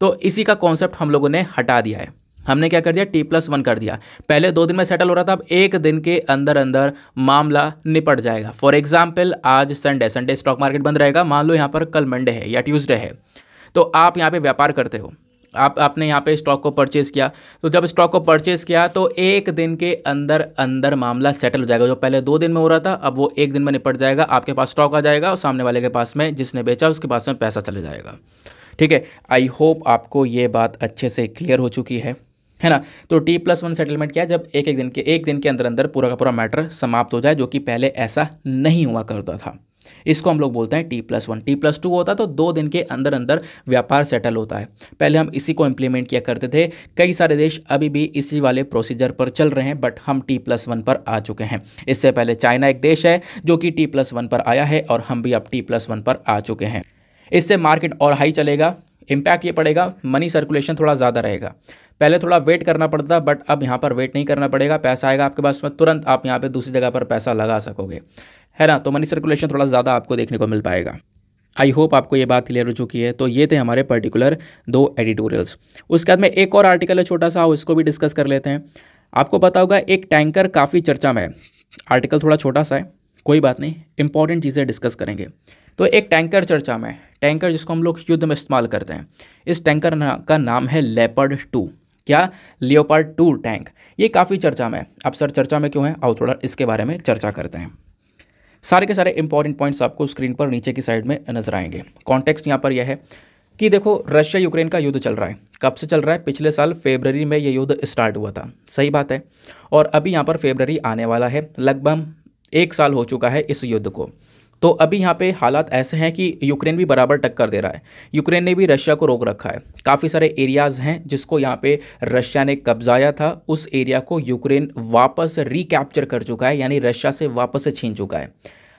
तो इसी का कॉन्सेप्ट हम लोगों ने हटा दिया है। हमने क्या कर दिया? टी प्लस वन कर दिया। पहले दो दिन में सेटल हो रहा था, अब एक दिन के अंदर अंदर मामला निपट जाएगा। फॉर एग्ज़ाम्पल आज संडे संडे स्टॉक मार्केट बंद रहेगा। मान लो यहाँ पर कल मंडे है या ट्यूजडे है। तो आप यहाँ पे व्यापार करते हो। आप, आपने यहाँ पे स्टॉक को परचेज़ किया। तो जब स्टॉक को परचेज़ किया तो एक दिन के अंदर अंदर मामला सेटल हो जाएगा। जो पहले दो दिन में हो रहा था, अब वो एक दिन में निपट जाएगा, आपके पास स्टॉक आ जाएगा और सामने वाले के पास में जिसने बेचा, उसके पास में पैसा चले जाएगा। ठीक है? आई होप आपको ये बात अच्छे से क्लियर हो चुकी है। है ना? तो टी प्लस वन सेटलमेंट क्या है? जब एक एक दिन के, एक दिन के अंदर अंदर पूरा का पूरा मैटर समाप्त हो जाए, जो कि पहले ऐसा नहीं हुआ करता था। इसको हम लोग बोलते हैं T plus one T plus two होता है तो दो दिन के अंदर अंदर व्यापार सेटल होता है। पहले हम इसी को इम्प्लीमेंट किया करते थे। कई सारे देश अभी भी इसी वाले प्रोसीजर पर चल रहे हैं बट हम टी प्लस वन पर आ चुके हैं। इससे पहले चाइना एक देश है, जो कि टी प्लस वन पर आया है, और हम भी अब टी प्लस वन पर आ चुके हैं। इससे मार्केट और हाई चलेगा इम्पैक्ट ये पड़ेगा मनी सर्कुलेशन थोड़ा ज़्यादा रहेगा। पहले थोड़ा वेट करना पड़ता था बट अब यहाँ पर वेट नहीं करना पड़ेगा, पैसा आएगा आपके पास में, तुरंत आप यहाँ पे दूसरी जगह पर पैसा लगा सकोगे। है ना? तो मनी सर्कुलेशन थोड़ा ज़्यादा आपको देखने को मिल पाएगा। आई होप आपको ये बात क्लियर हो चुकी है। तो ये थे हमारे पर्टिकुलर दो एडिटोरियल्स उसके बाद में एक और आर्टिकल है छोटा सा उसको भी डिस्कस कर लेते हैं। आपको पता होगा एक टैंकर काफ़ी चर्चा में है। आर्टिकल थोड़ा छोटा सा है कोई बात नहीं इंपॉर्टेंट चीज़ें डिस्कस करेंगे। तो एक टैंकर चर्चा में टैंकर जिसको हम लोग युद्ध में इस्तेमाल करते हैं। इस टैंकर ना, का नाम है लेपर्ड टू क्या? लियोपार्ड टू टैंक ये काफ़ी चर्चा में अब सर चर्चा में क्यों है? आओ थोड़ा इसके बारे में चर्चा करते हैं। सारे के सारे इंपॉर्टेंट पॉइंट्स आपको स्क्रीन पर नीचे की साइड में नज़र आएँगे। कॉन्टेक्स्ट यहाँ पर यह है कि देखो रशिया यूक्रेन का युद्ध चल रहा है। कब से चल रहा है? पिछले साल फेबररी में ये युद्ध स्टार्ट हुआ था। सही बात है। और अभी यहाँ पर फेबररी आने वाला है। लगभग एक साल हो चुका है इस युद्ध को। तो अभी यहाँ पे हालात ऐसे हैं कि यूक्रेन भी बराबर टक्कर दे रहा है। यूक्रेन ने भी रशिया को रोक रखा है। काफ़ी सारे एरियाज़ हैं जिसको यहाँ पे रशिया ने कब्जाया था। उस एरिया को यूक्रेन वापस रिकैप्चर कर चुका है, यानी रशिया से वापस से छीन चुका है।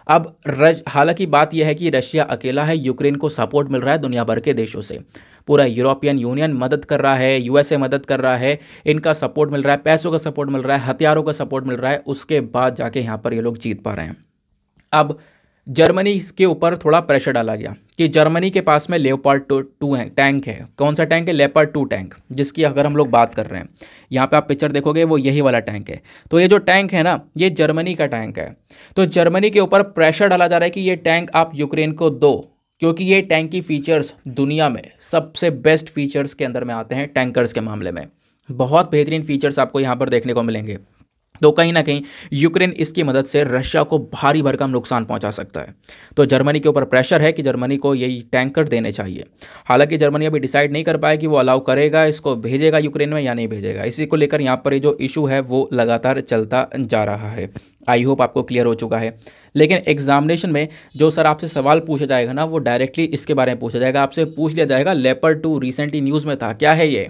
अब रज हालाँकि बात यह है कि रशिया अकेला है, यूक्रेन को सपोर्ट मिल रहा है दुनिया भर के देशों से। पूरा यूरोपियन यूनियन मदद कर रहा है यूएसए मदद कर रहा है, इनका सपोर्ट मिल रहा है, पैसों का सपोर्ट मिल रहा है, हथियारों का सपोर्ट मिल रहा है, उसके बाद जाके यहाँ पर ये लोग जीत पा रहे हैं। अब जर्मनी के ऊपर थोड़ा प्रेशर डाला गया कि जर्मनी के पास में लेपार्ड टू टू है टैंक है। कौन सा टैंक है? लेपर्ड टू टैंक जिसकी अगर हम लोग बात कर रहे हैं। यहाँ पे आप पिक्चर देखोगे, वो यही वाला टैंक है। तो ये जो टैंक है ना, ये जर्मनी का टैंक है। तो जर्मनी के ऊपर प्रेशर डाला जा रहा है कि ये टैंक आप यूक्रेन को दो, क्योंकि ये टैंक की फीचर्स दुनिया में सबसे बेस्ट फीचर्स के अंदर में आते हैं टैंकर्स के मामले में। बहुत बेहतरीन फीचर्स आपको यहाँ पर देखने को मिलेंगे। तो कहीं ना कहीं यूक्रेन इसकी मदद से रशिया को भारी भरकम नुकसान पहुँचा सकता है। तो जर्मनी के ऊपर प्रेशर है कि जर्मनी को यही टैंकर देने चाहिए। हालाँकि जर्मनी अभी डिसाइड नहीं कर पाया कि वो अलाउ करेगा, इसको भेजेगा यूक्रेन में या नहीं भेजेगा। इसी को लेकर यहाँ पर जो इशू है, वो लगातार चलता जा रहा है। आई होप आपको क्लियर हो चुका है। लेकिन एग्जामिनेशन में जो सर आपसे सवाल पूछा जाएगा ना, वो डायरेक्टली इसके बारे में पूछा जाएगा। आपसे पूछ लिया जाएगा लेपर टू रिसेंटली न्यूज़ में था। क्या है ये?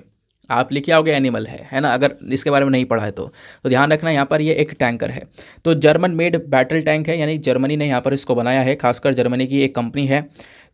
आप लिखे आओगे एनिमल है है ना? अगर इसके बारे में नहीं पढ़ा है तो। तो ध्यान रखना, यहाँ पर ये एक टैंकर है। तो जर्मन मेड बैटल टैंक है, यानी जर्मनी ने यहाँ पर इसको बनाया है, खासकर जर्मनी की एक कंपनी है,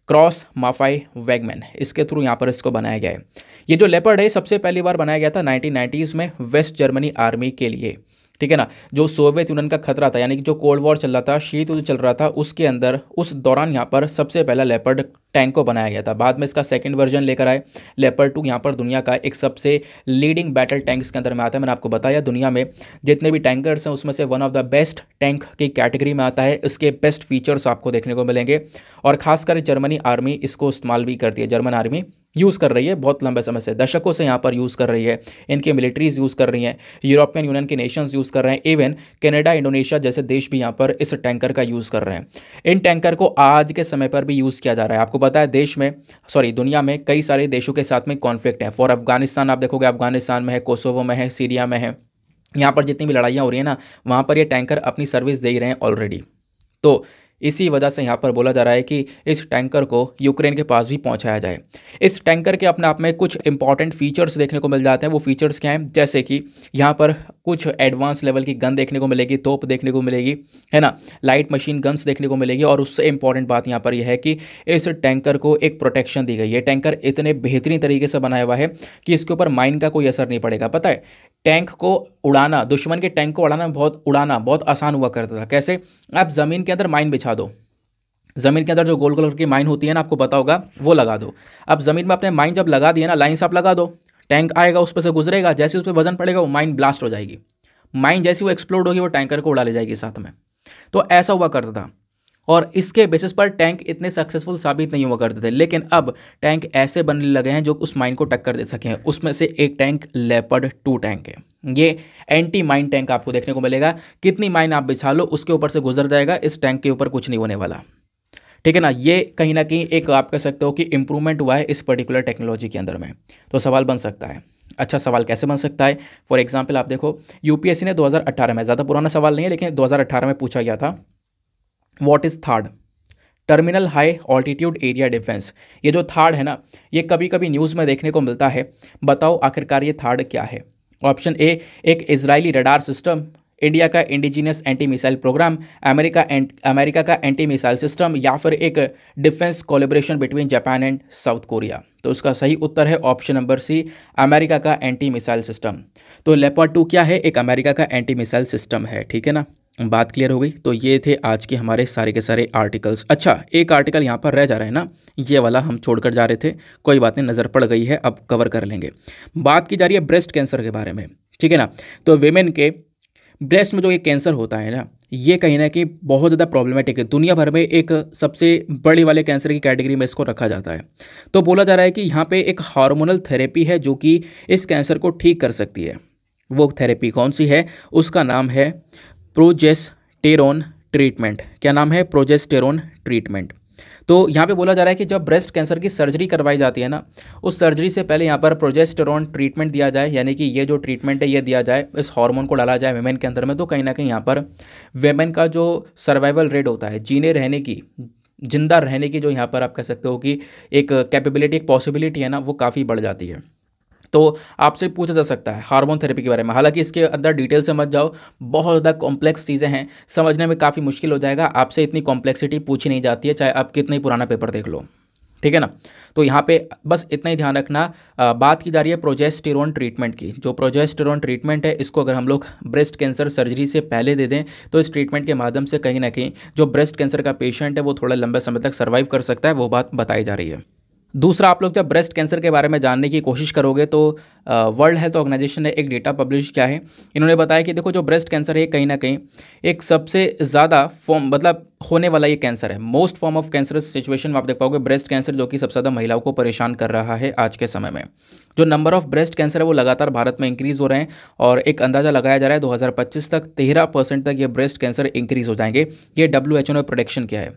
क्रॉस माफाई वैगमैन। इसके थ्रू यहाँ पर इसको बनाया गया है। ये जो लेपर्ड है, सबसे पहली बार बनाया गया था नाइनटीन में वेस्ट जर्मनी आर्मी के लिए। ठीक है ना? जो सोवियत यूनियन का खतरा था, यानी कि जो कोल्ड वॉर चल रहा था शीत युद्ध चल रहा था, उसके अंदर, उस दौरान यहाँ पर सबसे पहला लेपर्ड टैंक को बनाया गया था। बाद में इसका सेकंड वर्जन लेकर आए। लेपर्ड टू यहाँ पर दुनिया का एक सबसे लीडिंग बैटल टैंक्स के अंदर में आता है, मैंने आपको बताया दुनिया में। जितने भी टैंकर्स हैं, उसमें से one of the best tank की कैटेगरी में आता है। इसके बेस्ट फीचर्स आपको देखने को मिलेंगे। और खासकर जर्मनी आर्मी इसको इस्तेमाल भी करती है। जर्मन आर्मी यूज़ कर रही है, बहुत लंबे समय से, दशकों से यहाँ पर यूज़ कर रही है। इनकी मिलिट्रीज़ यूज़ कर रही हैं यूरोपियन यूनियन के नेशंस यूज़ कर रहे हैं इवन कनाडा इंडोनेशिया जैसे देश भी यहाँ पर इस टैंकर का यूज़ कर रहे हैं। इन टैंकर को आज के समय पर भी यूज़ किया जा रहा है। आपको पता है, देश में सॉरी दुनिया में कई सारे देशों के साथ में कॉन्फ्लिक्ट है। फॉर अफ़गानिस्तान आप देखोगे अफ़गानिस्तान में है कोसोवो में है सीरिया में है। यहाँ पर जितनी भी लड़ाइयाँ हो रही हैं ना, वहाँ पर ये टैंकर अपनी सर्विस दे ही रहे हैं ऑलरेडी तो इसी वजह से यहाँ पर बोला जा रहा है कि इस टैंकर को यूक्रेन के पास भी पहुँचाया जाए। इस टैंकर के अपने आप में कुछ इंपॉर्टेंट फीचर्स देखने को मिल जाते हैं। वो फीचर्स क्या हैं? जैसे कि यहाँ पर कुछ एडवांस लेवल की गन देखने को मिलेगी, तोप देखने को मिलेगी, है ना? लाइट मशीन गन्स देखने को मिलेगी और उससे इंपॉर्टेंट बात यहाँ पर यह है कि इस टैंकर को एक प्रोटेक्शन दी गई है। टैंकर इतने बेहतरीन तरीके से बनाया हुआ है कि इसके ऊपर माइन का कोई असर नहीं पड़ेगा। पता है टैंक को उड़ाना, दुश्मन के टैंक को उड़ाना बहुत उड़ाना, बहुत आसान हुआ करता था। कैसे? आप ज़मीन के अंदर माइन बिछा दो। ज़मीन के अंदर जो गोल कलर की माइन होती है ना, आपको पता होगा, वो लगा दो। अब ज़मीन में अपने माइन जब लगा दिए ना लाइन से आप लगा दो। टैंक आएगा, उस पर से गुजरेगा, जैसे उस पर वज़न पड़ेगा, वो माइन ब्लास्ट हो जाएगी। माइन जैसी वो एक्सप्लोड होगी, वो टैंकर को उड़ा ले जाएगी साथ में। तो ऐसा हुआ करता था। और इसके बेसिस पर टैंक इतने सक्सेसफुल साबित नहीं हुआ करते थे, लेकिन अब टैंक ऐसे बनने लगे हैं जो उस माइन को टक्कर दे सकें उसमें से एक टैंक लेपर्ड टू टैंक है। ये एंटी माइन टैंक आपको देखने को मिलेगा। कितनी माइन आप बिछा लो, उसके ऊपर से गुजर जाएगा, इस टैंक के ऊपर कुछ नहीं होने वाला। ठीक है ना? ये कहीं ना कहीं एक आप कह सकते हो कि इंप्रूवमेंट हुआ है इस पर्टिकुलर टेक्नोलॉजी के अंदर में। तो सवाल बन सकता है। अच्छा सवाल कैसे बन सकता है? फॉर एग्ज़ाम्पल आप देखो यूपीएससी ने 2018 में, ज़्यादा पुराना सवाल नहीं है, लेकिन 2018 में पूछा गया था what is THAAD Terminal High Altitude Area Defence ये जो थार्ड है ना, ये कभी कभी न्यूज़ में देखने को मिलता है। बताओ आखिरकार ये थार्ड क्या है? ऑप्शन ए एक इजरायली रडार सिस्टम इंडिया का indigenous anti missile programme America America का एंटी मिसाइल सिस्टम या फिर एक defence collaboration between Japan and South Korea तो इसका सही उत्तर है ऑप्शन नंबर सी अमेरिका का एंटी मिसाइल सिस्टम तो लेपर्ड टू क्या है? एक अमेरिका का एंटी मिसाइल सिस्टम है, ठीक है ना? बात क्लियर हो गई? तो ये थे आज के हमारे सारे के सारे आर्टिकल्स अच्छा एक आर्टिकल यहाँ पर रह जा रहा है ना? ये वाला हम छोड़कर जा रहे थे। कोई बात नहीं, नज़र पड़ गई है, अब कवर कर लेंगे। बात की जा रही है ब्रेस्ट कैंसर के बारे में, ठीक है ना? तो वेमेन के ब्रेस्ट में जो ये कैंसर होता है ना, ये कहीं ना कहीं बहुत ज़्यादा प्रॉब्लमेटिक है। दुनिया भर में एक सबसे बड़े वाले कैंसर की कैटेगरी में इसको रखा जाता है। तो बोला जा रहा है कि यहाँ पे एक हार्मोनल थेरेपी है जो कि इस कैंसर को ठीक कर सकती है। वो थेरेपी कौन सी है? उसका नाम है प्रोजेस्टेरोन ट्रीटमेंट क्या नाम है? प्रोजेस्टेरोन ट्रीटमेंट तो यहाँ पे बोला जा रहा है कि जब ब्रेस्ट कैंसर की सर्जरी करवाई जाती है ना, उस सर्जरी से पहले यहाँ पर प्रोजेस्टेरोन ट्रीटमेंट दिया जाए, यानी कि ये जो ट्रीटमेंट है, ये दिया जाए, इस हार्मोन को डाला जाए वेमेन के अंदर में तो कहीं ना कहीं यहाँ पर वेमेन का जो सर्वाइवल रेट होता है, जीने रहने की, ज़िंदा रहने की जो यहाँ पर आप कह सकते हो कि एक कैपेबिलिटी एक पॉसिबिलिटी है ना, वो काफ़ी बढ़ जाती है। तो आपसे पूछा जा सकता है हार्मोन थेरेपी के बारे में। हालाँकि इसके अंदर डिटेल से मत जाओ बहुत ज़्यादा कॉम्प्लेक्स चीज़ें हैं समझने में काफ़ी मुश्किल हो जाएगा आपसे इतनी कॉम्प्लेक्सिटी पूछी नहीं जाती है चाहे आप कितना ही पुराना पेपर देख लो। ठीक है ना? तो यहाँ पे बस इतना ही ध्यान रखना आ, बात की जा रही है प्रोजेस्टेरोन ट्रीटमेंट की। जो प्रोजेस्टेरोन ट्रीटमेंट है इसको अगर हम लोग ब्रेस्ट कैंसर सर्जरी से पहले दे दें तो इस ट्रीटमेंट के माध्यम से कहीं ना कहीं जो ब्रेस्ट कैंसर का पेशेंट है वो थोड़ा लंबे समय तक सर्वाइव कर सकता है वो बात बताई जा रही है। दूसरा, आप लोग जब ब्रेस्ट कैंसर के बारे में जानने की कोशिश करोगे तो वर्ल्ड हेल्थ ऑर्गेनाइजेशन ने एक डेटा पब्लिश किया है। इन्होंने बताया कि देखो, जो ब्रेस्ट कैंसर है कहीं ना कहीं एक सबसे ज़्यादा फॉर्म मतलब होने वाला ये कैंसर है। Most form of cancer situation में आप देख पाओगे ब्रेस्ट कैंसर जो कि सबसे ज़्यादा महिलाओं को परेशान कर रहा है आज के समय में। जो नंबर ऑफ़ ब्रेस्ट कैंसर है वो लगातार भारत में इंक्रीज़ हो रहे हैं और एक अंदाज़ा लगाया जा रहा है 2025 तक तेरह परसेंट तक ये ब्रेस्ट कैंसर इंक्रीज़ हो जाएँगे। ये डब्ल्यूएचओ ने प्रोडिक्शन किया है?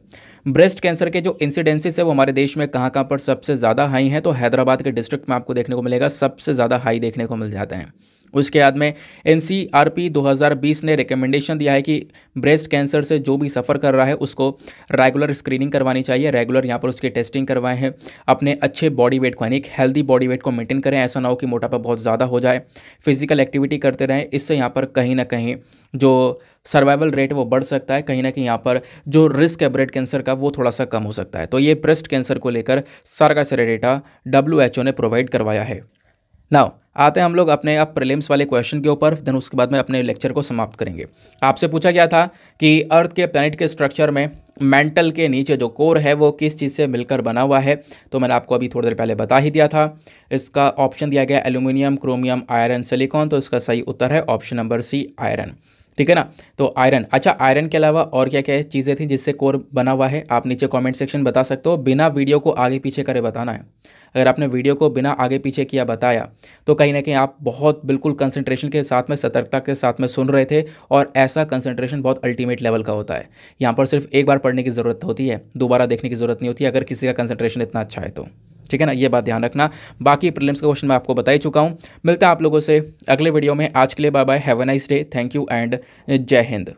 ब्रेस्ट कैंसर के जो इंसिडेंसेस है वो हमारे देश में कहाँ कहाँ पर सबसे ज़्यादा हाई हैं तो हैदराबाद के डिस्ट्रिक्ट में आपको देखने को मिलेगा, सबसे ज़्यादा हाई देखने को मिल जाते हैं। उसके बाद में एनसीआरपी 2020 ने रिकमेंडेशन दिया है कि ब्रेस्ट कैंसर से जो भी सफ़र कर रहा है, उसको रेगुलर स्क्रीनिंग करवानी चाहिए रेगुलर यहाँ पर उसकी टेस्टिंग करवाए हैं। अपने अच्छे बॉडी वेट को, यानी एक हेल्दी बॉडी वेट को मेंटेन करें, ऐसा ना हो कि मोटापा बहुत ज़्यादा हो जाए। फ़िज़िकल एक्टिविटी करते रहें, इससे यहाँ पर कहीं ना कहीं जो सर्वाइवल रेट वो बढ़ सकता है, कहीं ना कहीं यहाँ पर जो रिस्क है ब्रेस्ट कैंसर का, वो थोड़ा सा कम हो सकता है। तो ये ब्रेस्ट कैंसर को लेकर सारा का सारा डेटा डब्ल्यू ने प्रोवाइड करवाया है। नाउ आते हैं हम लोग अपने आप प्रिलिम्स वाले क्वेश्चन के ऊपर देन उसके बाद में अपने लेक्चर को समाप्त करेंगे। आपसे पूछा गया था कि अर्थ के प्लानट के स्ट्रक्चर में मेंटल के नीचे जो कोर है, वो किस चीज़ से मिलकर बना हुआ है? तो मैंने आपको अभी थोड़ी देर पहले बता ही दिया था। इसका ऑप्शन दिया गया एल्यूमिनियम क्रोमियम आयरन सिलिकॉन तो इसका सही उत्तर है ऑप्शन नंबर सी आयरन ठीक है ना? तो आयरन अच्छा आयरन के अलावा और क्या क्या चीज़ें थी जिससे कोर बना हुआ है? आप नीचे कमेंट सेक्शन बता सकते हो। बिना वीडियो को आगे पीछे करे बताना है। अगर आपने वीडियो को बिना आगे पीछे किया बताया तो कहीं ना कहीं आप बहुत बिल्कुल कंसंट्रेशन के साथ में, सतर्कता के साथ में सुन रहे थे और ऐसा कंसंट्रेशन बहुत अल्टीमेट लेवल का होता है। यहाँ पर सिर्फ़ एक बार पढ़ने की ज़रूरत होती है, दोबारा देखने की ज़रूरत नहीं होती, अगर किसी का कंसंट्रेशन इतना अच्छा है तो। ठीक है ना? ये बात ध्यान रखना। बाकी प्रीलिम्स का क्वेश्चन मैं आपको बता ही चुका हूँ। मिलता है आप लोगों से अगले वीडियो में। आज के लिए bye bye have a nice day thank you and जय हिंद।